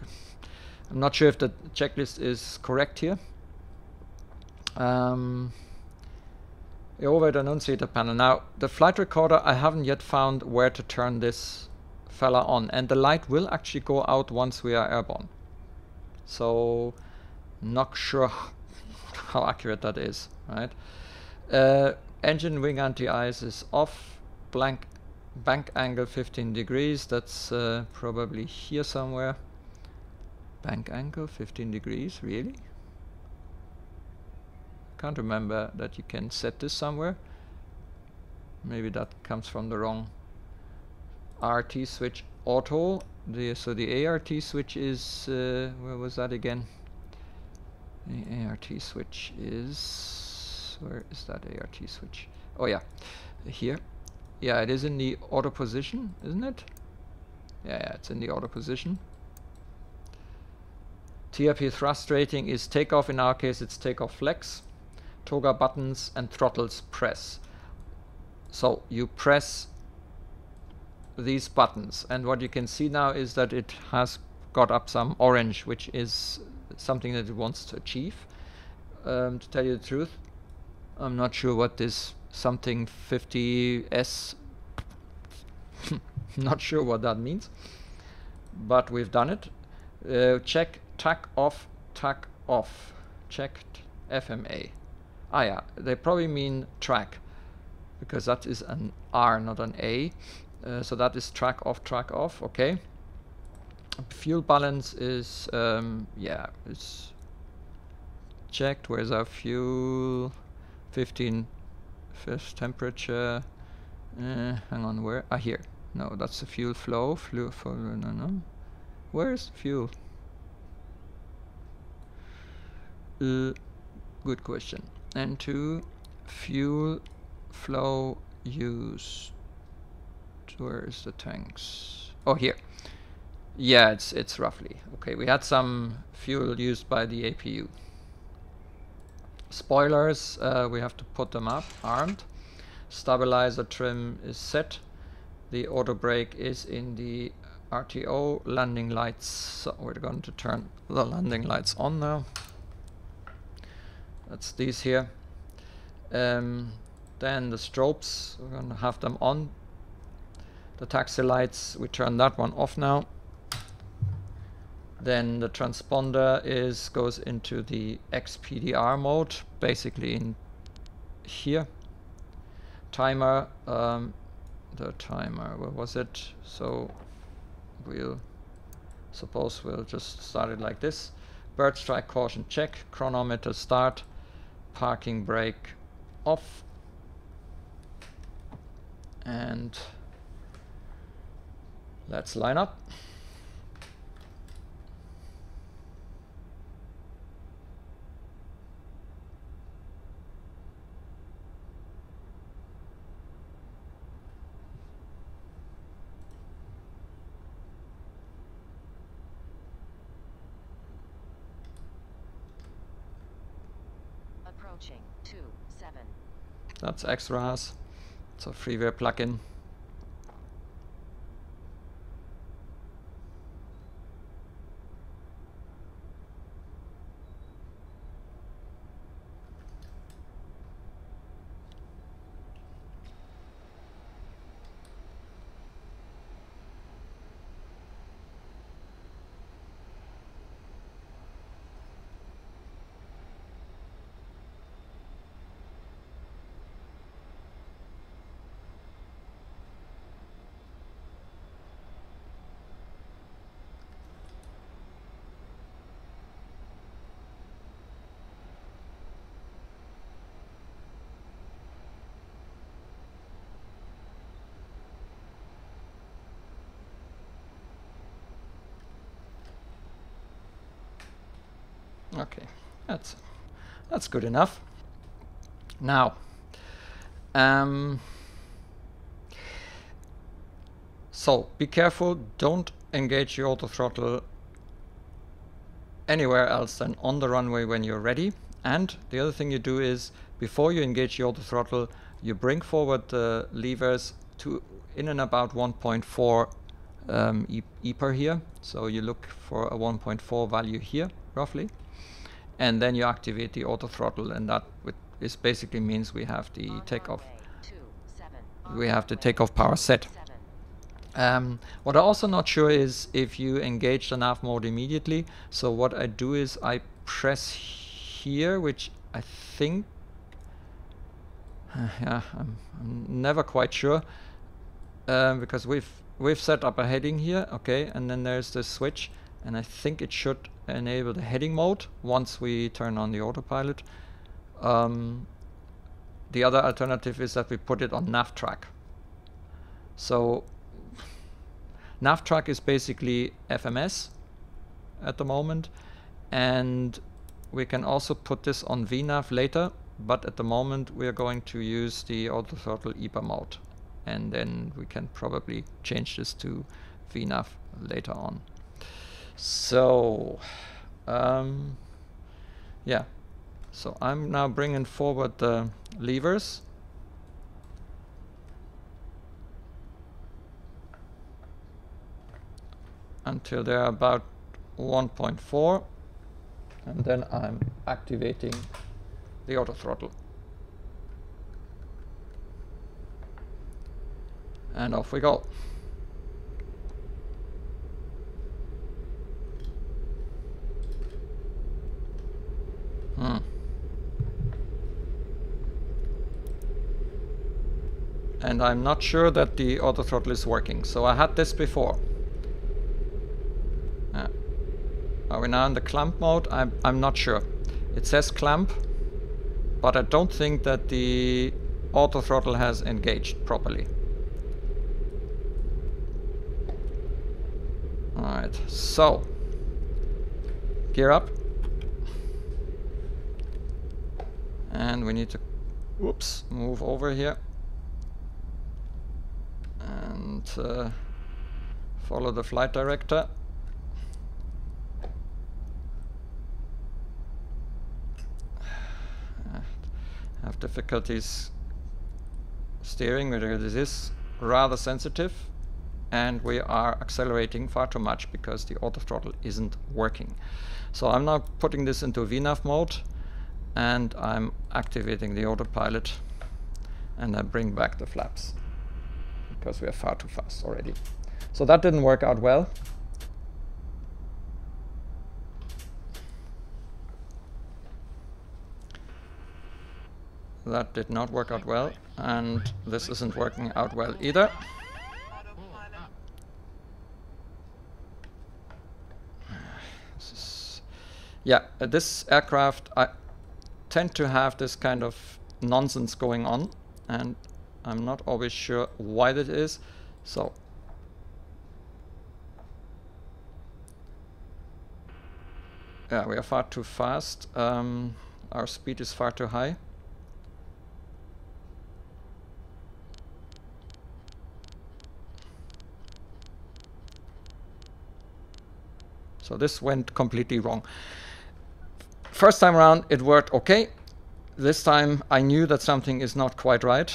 *laughs* I'm not sure if the checklist is correct here. Um, overhead annunciator panel. Now, the flight recorder, I haven't yet found where to turn this fella on. And the light will actually go out once we are airborne. So, not sure *laughs* how accurate that is, right? Uh, engine wing anti-ice is off. Blank bank angle 15 degrees. That's uh, probably here somewhere. Bank angle 15 degrees, really? Can't remember that you can set this somewhere. Maybe that comes from the wrong RT switch auto. The so the ART switch is uh, where was that again? The ART switch is where is that ART switch? Oh yeah, here. Yeah, it is in the auto position, isn't it? Yeah, yeah, it's in the auto position. TRP thrust rating is takeoff. In our case, it's takeoff flex toga buttons and throttles press. So you press these buttons and what you can see now is that it has got up some orange which is something that it wants to achieve. Um, to tell you the truth, I'm not sure what this something 50s *laughs* not sure what that means but we've done it uh, check tack off tack off checked FMA Ah yeah, they probably mean track because that is an R, not an A. Uh, so that is track off, track off, okay. Fuel balance is, um, yeah, it's checked. Where's our fuel? 15 first temperature. Uh, hang on, where? Ah, here. No, that's the fuel flow. Fuel flow, no, no. Where's fuel? Uh, good question and to fuel flow use where is the tanks? Oh here. Yeah it's it's roughly. Okay we had some fuel used by the APU spoilers uh, we have to put them up armed. Stabilizer trim is set. The auto brake is in the RTO landing lights so we're going to turn the landing lights on now that's these here. Um, then the strobes, we're going to have them on. The taxi lights, we turn that one off now. Then the transponder is goes into the XPDR mode, basically in here. Timer, um, the timer, where was it? So we'll suppose we'll just start it like this. Bird strike caution check, chronometer start, parking brake off, and let's line up. Approaching two seven. That's extras. It's a freeware plugin. Okay, that's good enough. Now, um, so be careful. Don't engage your auto throttle anywhere else than on the runway when you're ready. And the other thing you do is before you engage your auto throttle, you bring forward the levers to in and about 1.4 um, e, e here. So you look for a 1.4 value here, roughly and then you activate the auto throttle and that is basically means we have the takeoff. We have the takeoff power set. Um, what I'm also not sure is if you engage the nav mode immediately. So what I do is I press here which I think *sighs* yeah I'm, I'm never quite sure. Um, because we've we've set up a heading here okay and then there's this switch and I think it should enable the heading mode once we turn on the autopilot. Um, the other alternative is that we put it on NavTrack. So NavTrack is basically FMS at the moment and we can also put this on VNAV later but at the moment we are going to use the auto throttle EPR mode and then we can probably change this to VNAV later on. So, um, yeah. So I'm now bringing forward the levers. until they're about 1.4 and then I'm activating the auto throttle. And off we go. Hmm. And I'm not sure that the auto throttle is working. So I had this before. Uh, are we now in the clamp mode? I'm, I'm not sure. It says clamp, but I don't think that the auto throttle has engaged properly. Alright, so gear up. And we need to whoops move over here. And uh, follow the flight director. *sighs* Have difficulties steering because this is rather sensitive. And we are accelerating far too much because the auto throttle isn't working. So I'm now putting this into VNAV mode and I'm activating the autopilot and I bring back the flaps because we are far too fast already. So that didn't work out well. That did not work out well and this isn't working out well either. *sighs* yeah, this aircraft, I tend to have this kind of nonsense going on, and I'm not always sure why that is. So yeah, we are far too fast. Um, our speed is far too high. So this went completely wrong. First time around it worked okay. This time I knew that something is not quite right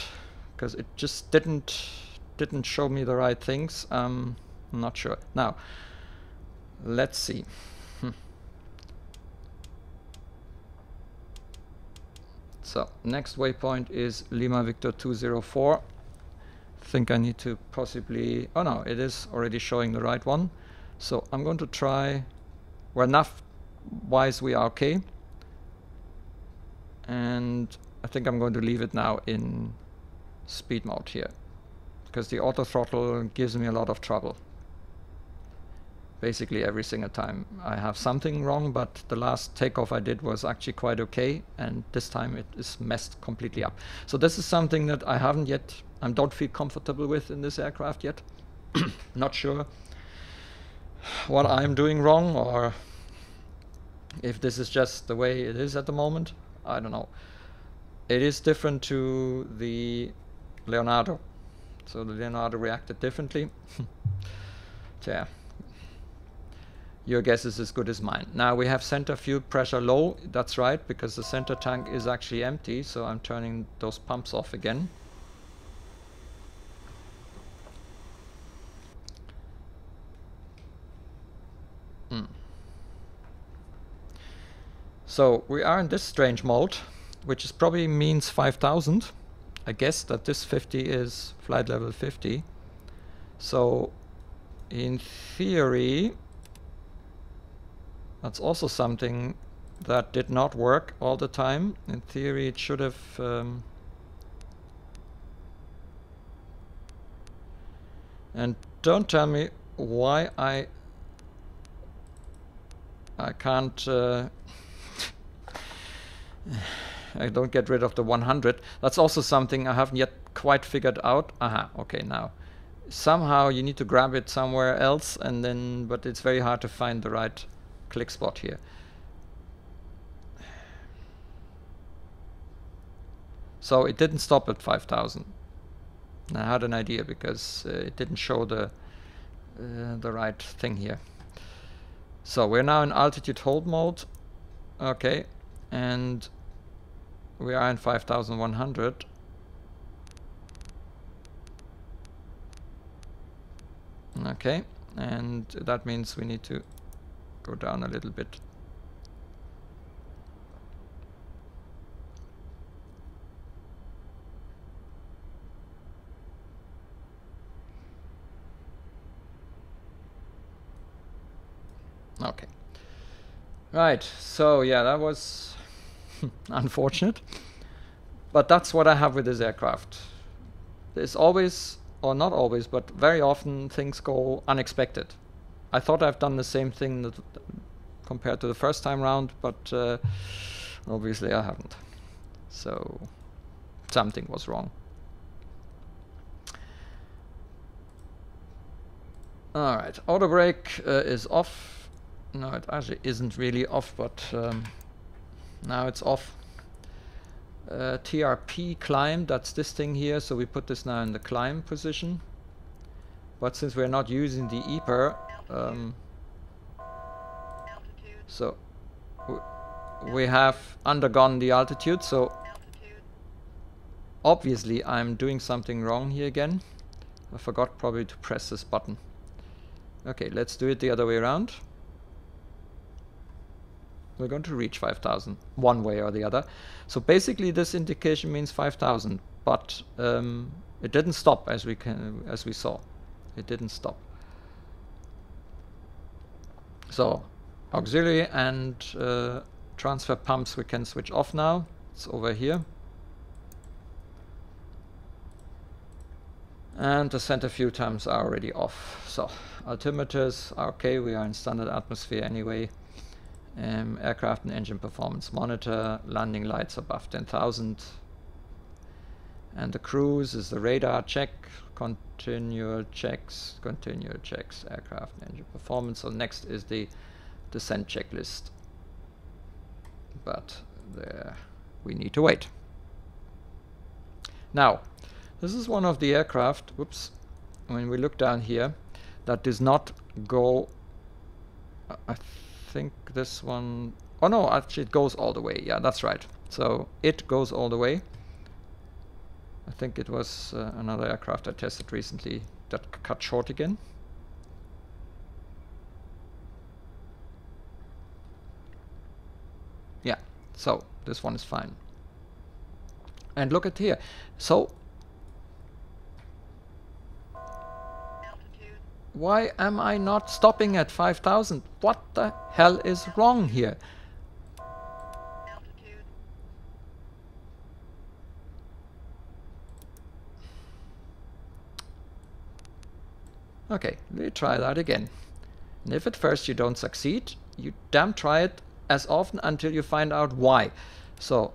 because it just didn't didn't show me the right things. Um, I'm not sure. Now, let's see. Hmm. So next waypoint is Lima Victor 204. Think I need to possibly, oh no, it is already showing the right one. So I'm going to try, well enough wise we are okay. And I think I'm going to leave it now in speed mode here. Because the auto throttle gives me a lot of trouble. Basically every single time I have something wrong, but the last takeoff I did was actually quite okay, and this time it is messed completely up. So this is something that I haven't yet, I don't feel comfortable with in this aircraft yet. *coughs* Not sure what I'm doing wrong or if this is just the way it is at the moment. I don't know. It is different to the Leonardo. So the Leonardo reacted differently. *laughs* yeah. Your guess is as good as mine. Now we have center fuel pressure low. That's right, because the center tank is actually empty. So I'm turning those pumps off again. Hmm. So we are in this strange mode, which is probably means 5000. I guess that this 50 is flight level 50. So in theory, that's also something that did not work all the time. In theory, it should have... Um, and don't tell me why I I can't uh, I don't get rid of the 100. That's also something I haven't yet quite figured out. Aha, okay, now. Somehow you need to grab it somewhere else and then, but it's very hard to find the right click spot here. So it didn't stop at 5000. I had an idea because uh, it didn't show the uh, the right thing here. So we're now in altitude hold mode. Okay, and we are in 5100 okay and that means we need to go down a little bit. Okay. Right so yeah that was *laughs* unfortunate. But that's what I have with this aircraft. There's always, or not always, but very often things go unexpected. I thought I've done the same thing that, compared to the first time round, but uh, obviously I haven't. So something was wrong. Alright, auto brake uh, is off. No, it actually isn't really off, but um, now it's off. Uh, TRP climb, that's this thing here, so we put this now in the climb position. But since we're not using the EPR, um, so we have undergone the altitude, so obviously I'm doing something wrong here again. I forgot probably to press this button. Okay, let's do it the other way around we're going to reach 5000 one way or the other. So basically this indication means 5000, but um, it didn't stop as we can as we saw. It didn't stop. So auxiliary and uh, transfer pumps we can switch off now. It's over here. And the center fuel times are already off. So altimeters are okay, we are in standard atmosphere anyway Um, aircraft and engine performance monitor, landing lights above 10,000. And the cruise is the radar check, continual checks, continual checks, aircraft and engine performance. So next is the descent checklist. But there we need to wait. Now, this is one of the aircraft, whoops, when we look down here, that does not go, I think this one, oh no, actually it goes all the way, yeah, that's right. So it goes all the way. I think it was uh, another aircraft I tested recently that cut short again. Yeah, so this one is fine. And look at here. So why am I not stopping at 5000? What the hell is wrong here? Okay, we try that again. And if at first you don't succeed, you damn try it as often until you find out why. So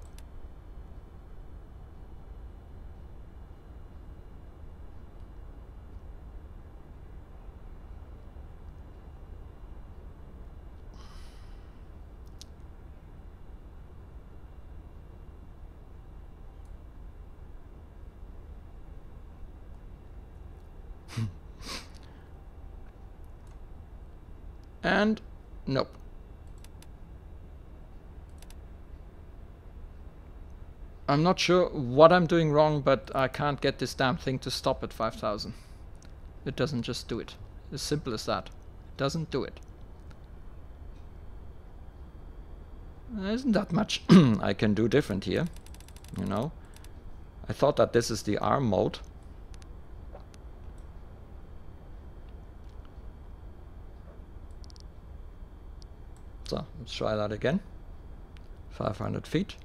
and nope. I'm not sure what I'm doing wrong, but I can't get this damn thing to stop at 5000. It doesn't just do it. As simple as that. It doesn't do it. There isn't that much *clears throat* I can do different here, you know. I thought that this is the arm mode. So let's try that again. 500 feet.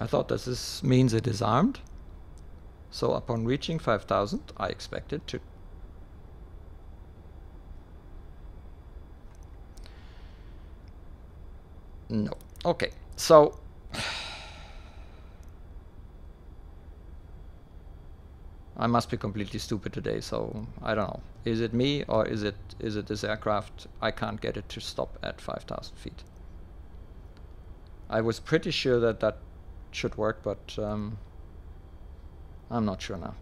I thought this means it is armed. So upon reaching 5000, I expect it to. No. Okay, so *sighs* I must be completely stupid today, so I don't know. Is it me or is it is it this aircraft? I can't get it to stop at 5,000 feet. I was pretty sure that that should work, but um, I'm not sure now.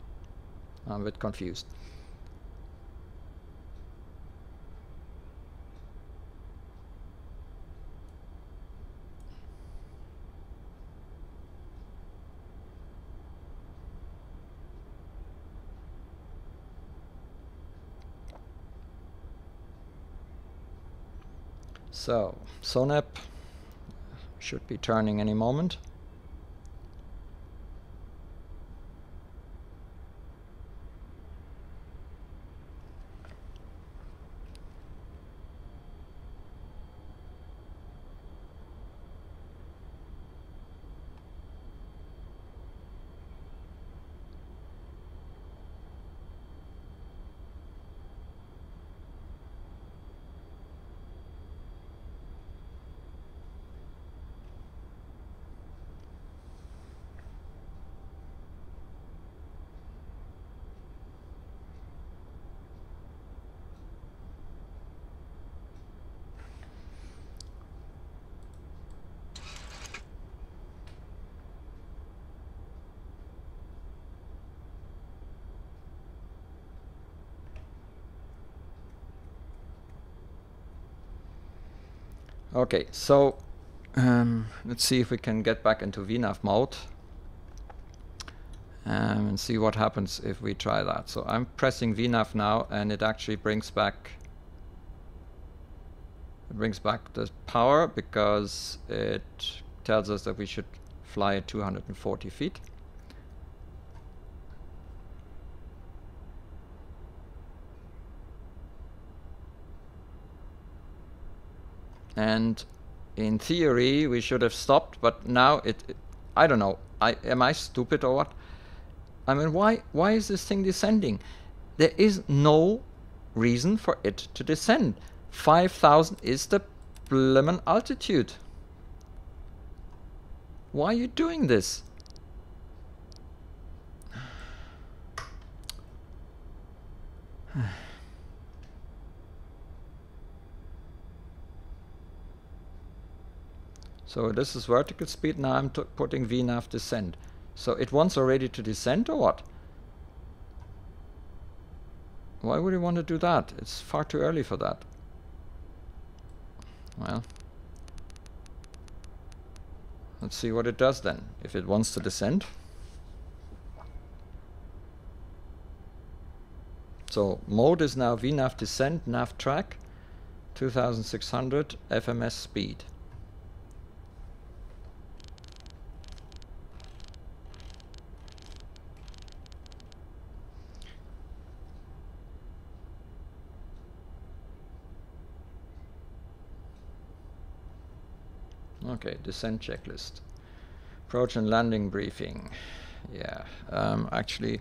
I'm a bit confused. So, SONAP should be turning any moment. Okay, so um, let's see if we can get back into VNAV mode um, and see what happens if we try that. So I'm pressing VNAV now and it actually brings back it brings back the power because it tells us that we should fly at 240 feet. And in theory we should have stopped but now it, it, I don't know I am I stupid or what I mean why why is this thing descending there is no reason for it to descend 5,000 is the blimmin' altitude. Why are you doing this? *sighs* *sighs* So this is vertical speed, now I'm putting VNAV descent. So it wants already to descend or what? Why would you want to do that? It's far too early for that. Well, let's see what it does then. If it wants to descend. So mode is now VNAV descent, nav track, 2600 FMS speed. Okay, descent checklist. Approach and landing briefing. Yeah, um, actually,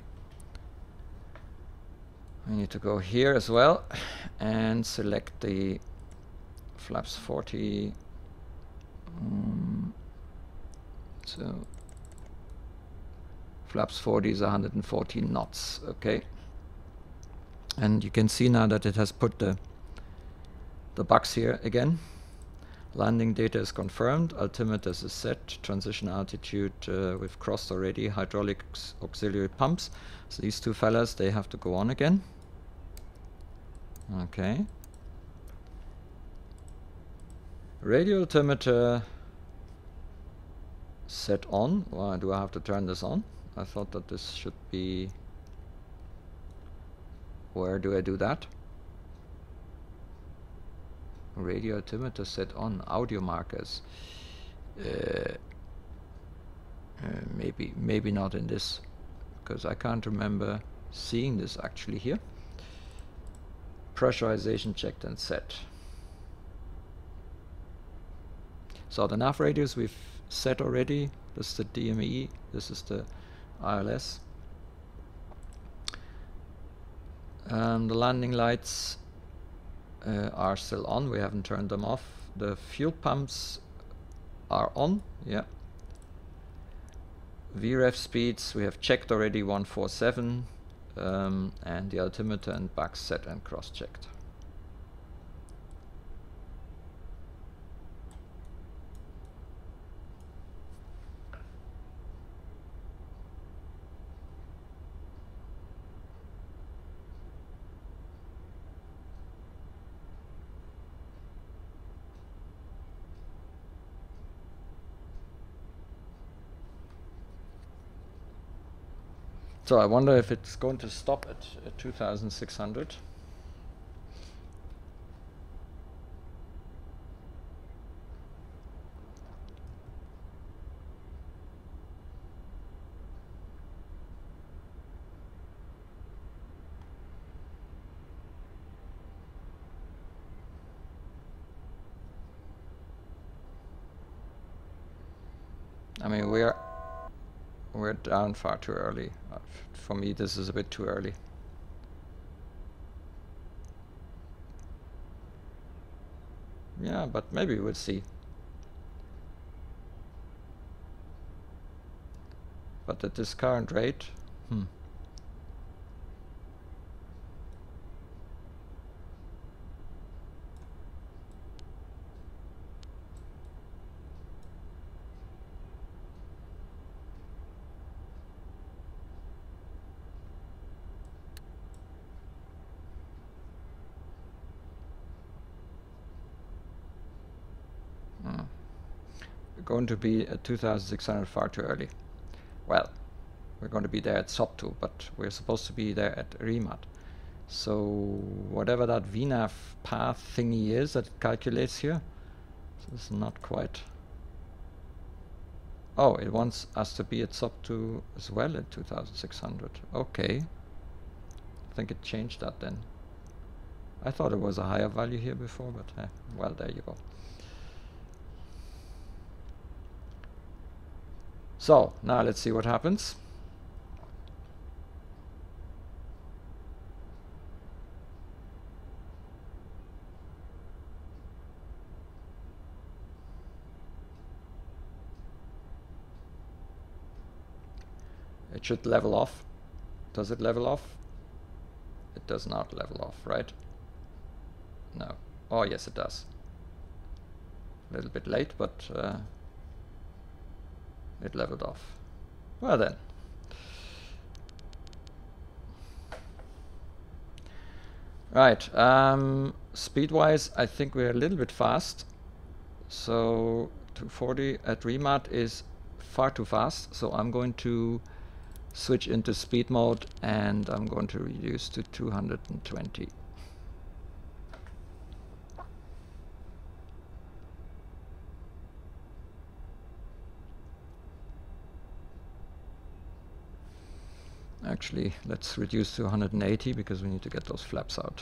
I need to go here as well and select the flaps 40. Um, so flaps 40 is 114 knots. Okay, and you can see now that it has put the the box here again. Landing data is confirmed, altimeter is set, transition altitude uh, we've crossed already, hydraulic auxiliary pumps. So these two fellas, they have to go on again. Okay. Radio altimeter set on. Why do I have to turn this on? I thought that this should be... Where do I do that? Radio altimeter set on audio markers uh, uh, maybe maybe not in this because I can't remember seeing this actually here. Pressurization checked and set. So the nav radios we've set already this is the DME this is the ILS and the landing lights uh, are still on. We haven't turned them off. The fuel pumps are on. Yeah. VREF speeds we have checked already 147 um, and the altimeter and bugs set and cross checked. So I wonder if it's going to stop at, at 2600. I mean, we're we're down far too early. Uh, for me, this is a bit too early. Yeah, but maybe we'll see. But at this current rate, hmm. Going to be at 2600 far too early. Well, we're going to be there at SOP2, but we're supposed to be there at REMAT. So whatever that VNAV path thingy is that it calculates here, not quite... Oh, it wants us to be at SOP2 as well at 2600. Okay. I think it changed that then. I thought it was a higher value here before, but eh, well, there you go. So now let's see what happens. It should level off. Does it level off? It does not level off, right? No. Oh, yes, it does. A little bit late, but uh it leveled off. Well then. Right, um, speed-wise, I think we're a little bit fast. So 240 at Remat is far too fast, so I'm going to switch into speed mode and I'm going to reduce to 220. Actually, let's reduce to 180 because we need to get those flaps out.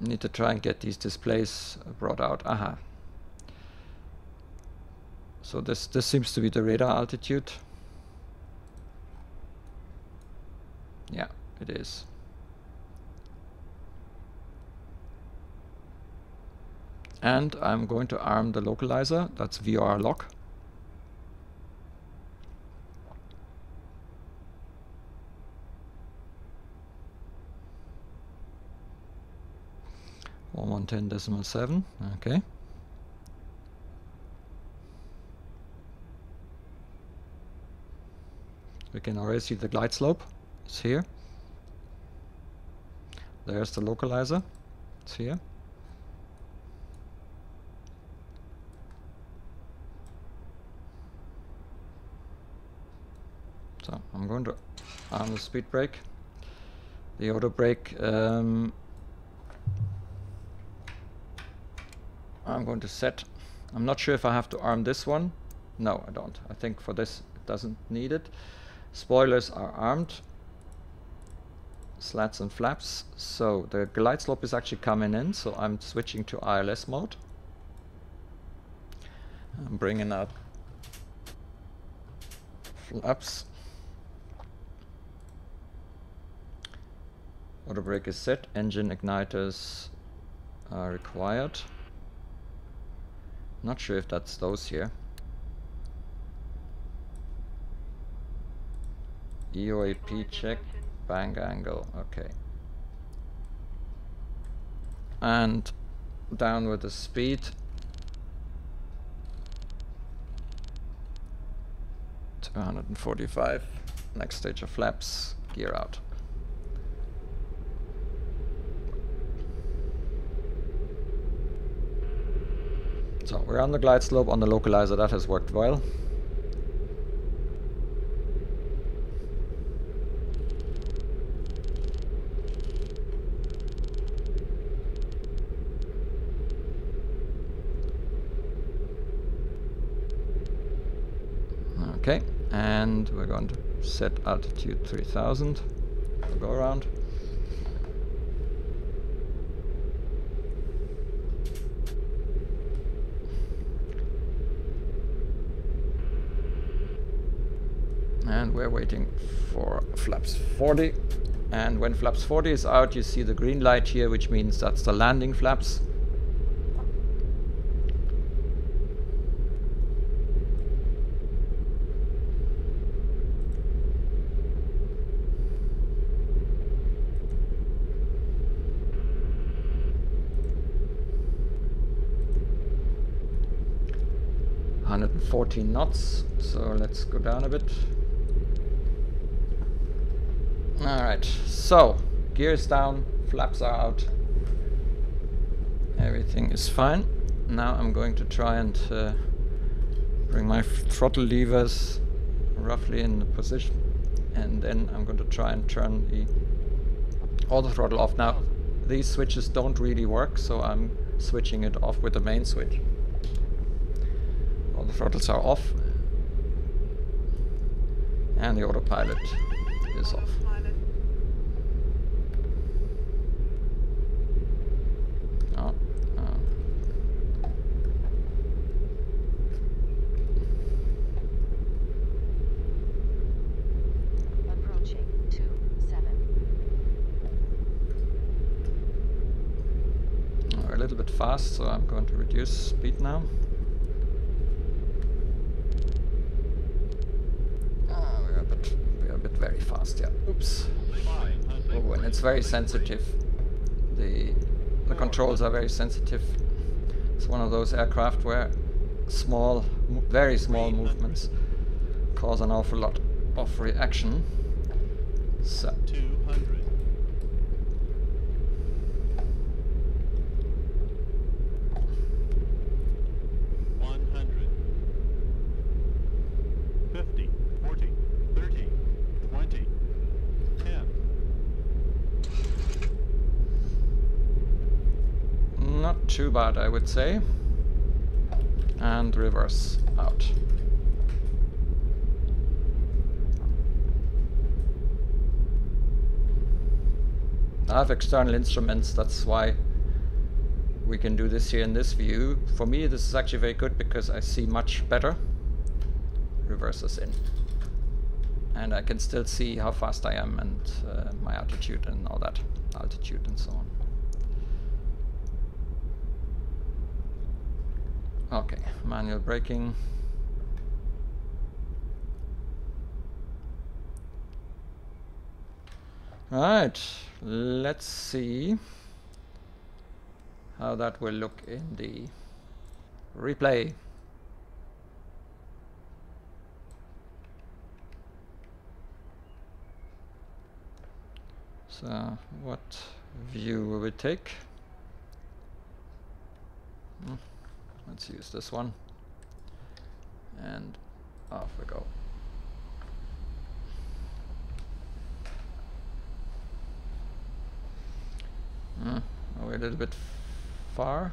Need to try and get these displays brought out. Aha. So this this seems to be the radar altitude. Yeah, it is. And I'm going to arm the localizer, that's VR lock. One one ten decimal seven, okay. We can already see the glide slope, it's here. There's the localizer, it's here. So I'm going to arm the speed brake. The auto brake um, I'm going to set. I'm not sure if I have to arm this one. No, I don't. I think for this it doesn't need it. Spoilers are armed. Slats and flaps. So the glide slope is actually coming in, so I'm switching to ILS mode. I'm bringing out flaps. Auto brake is set, engine igniters are required. Not sure if that's those here. EOAP check, bank angle, okay. And down with the speed. Two hundred and forty-five. Next stage of flaps, gear out. So we're on the glide slope on the localizer, that has worked well. Okay, and we're going to set altitude 3000. We'll go around. and we're waiting for flaps 40 and when flaps 40 is out you see the green light here which means that's the landing flaps Hundred and fourteen knots, so let's go down a bit. Alright, so gears down, flaps are out. Everything is fine. Now I'm going to try and uh, bring my throttle levers roughly in the position and then I'm going to try and turn the auto throttle off. Now these switches don't really work so I'm switching it off with the main switch. All the throttles are off and the autopilot is off. Fast, so I'm going to reduce speed now. Ah, we're a bit, we're a bit very fast, yeah. Oops. Oh, and it's very sensitive. The the controls are very sensitive. It's one of those aircraft where small, very small movements cause an awful lot of reaction. So, 200. One hundred. Fifty, forty, thirty, twenty, ten. not too bad, I would say. And reverse out. I have external instruments, that's why we can do this here in this view. For me this is actually very good because I see much better. Reverses in. And I can still see how fast I am and uh, my altitude and all that. Altitude and so on. Okay, manual braking. Right, let's see how that will look in the replay. So, what view will we take? Hmm, Let's use this one. And off we go. Hmm, Are we a little bit far?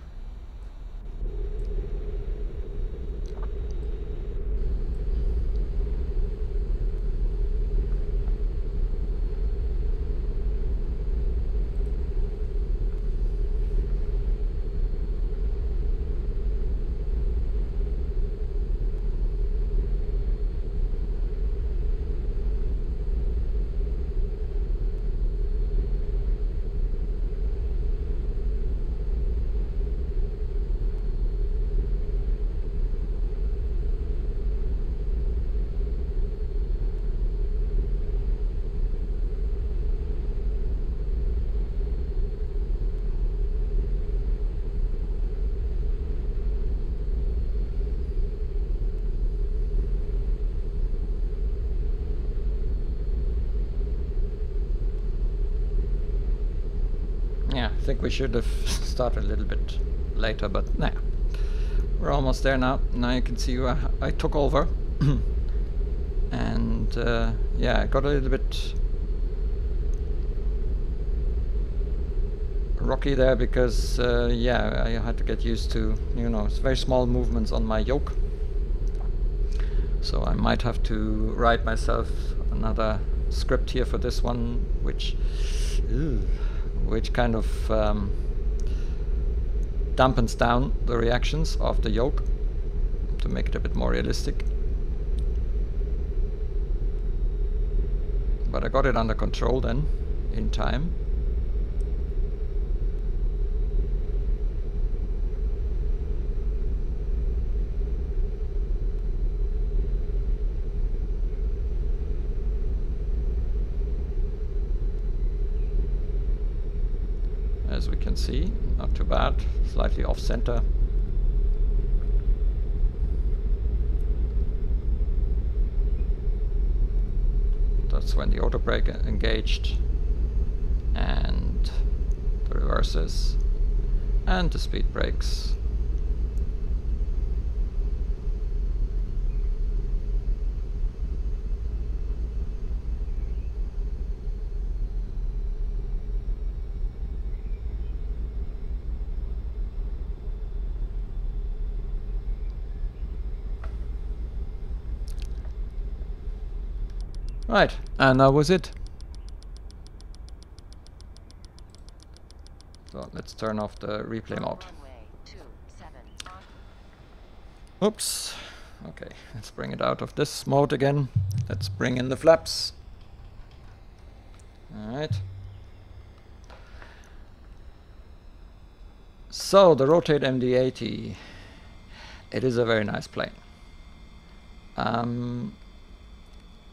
Yeah, I think we should have *laughs* started a little bit later, but nah. We're almost there now. Now you can see where I took over. *clears throat* and uh, yeah, I got a little bit rocky there because uh, yeah, I had to get used to, you know, very small movements on my yoke. So I might have to write myself another script here for this one, which Ew. Which kind of um, dampens down the reactions of the yoke to make it a bit more realistic. But I got it under control then, in time. As we can see. Not too bad, slightly off center. That's when the auto brake engaged and the reverses and the speed brakes. Right, and that was it. So let's turn off the replay mode. Oops. Okay, let's bring it out of this mode again. Let's bring in the flaps. Alright. So the Rotate MD-80, it is a very nice plane. Um,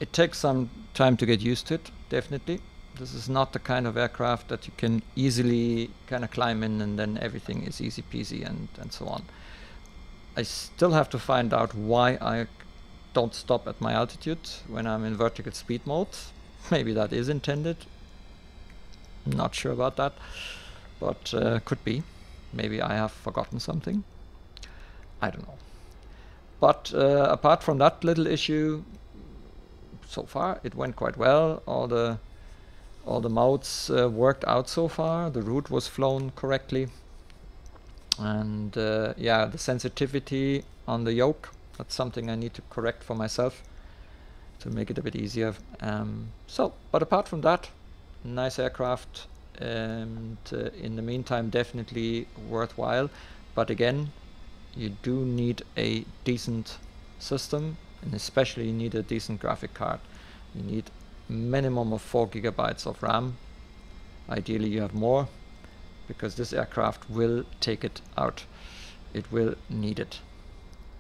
it takes some time to get used to it, definitely. This is not the kind of aircraft that you can easily kind of climb in and then everything is easy peasy and, and so on. I still have to find out why I don't stop at my altitude when I'm in vertical speed mode. *laughs* Maybe that is intended. Not sure about that, but uh, could be. Maybe I have forgotten something. I don't know. But uh, apart from that little issue, so far it went quite well. All the all the modes uh, worked out so far. The route was flown correctly, and uh, yeah, the sensitivity on the yoke. That's something I need to correct for myself to make it a bit easier. Um, so, but apart from that, nice aircraft, and uh, in the meantime, definitely worthwhile. But again, you do need a decent system and especially you need a decent graphic card. You need minimum of 4 gigabytes of RAM. Ideally you have more because this aircraft will take it out. It will need it.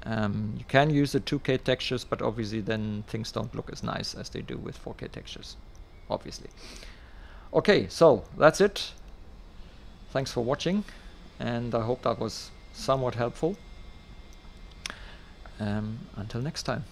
Um, you can use the 2K textures, but obviously then things don't look as nice as they do with 4K textures, obviously. Okay, so that's it. Thanks for watching, and I hope that was somewhat helpful. Um, until next time.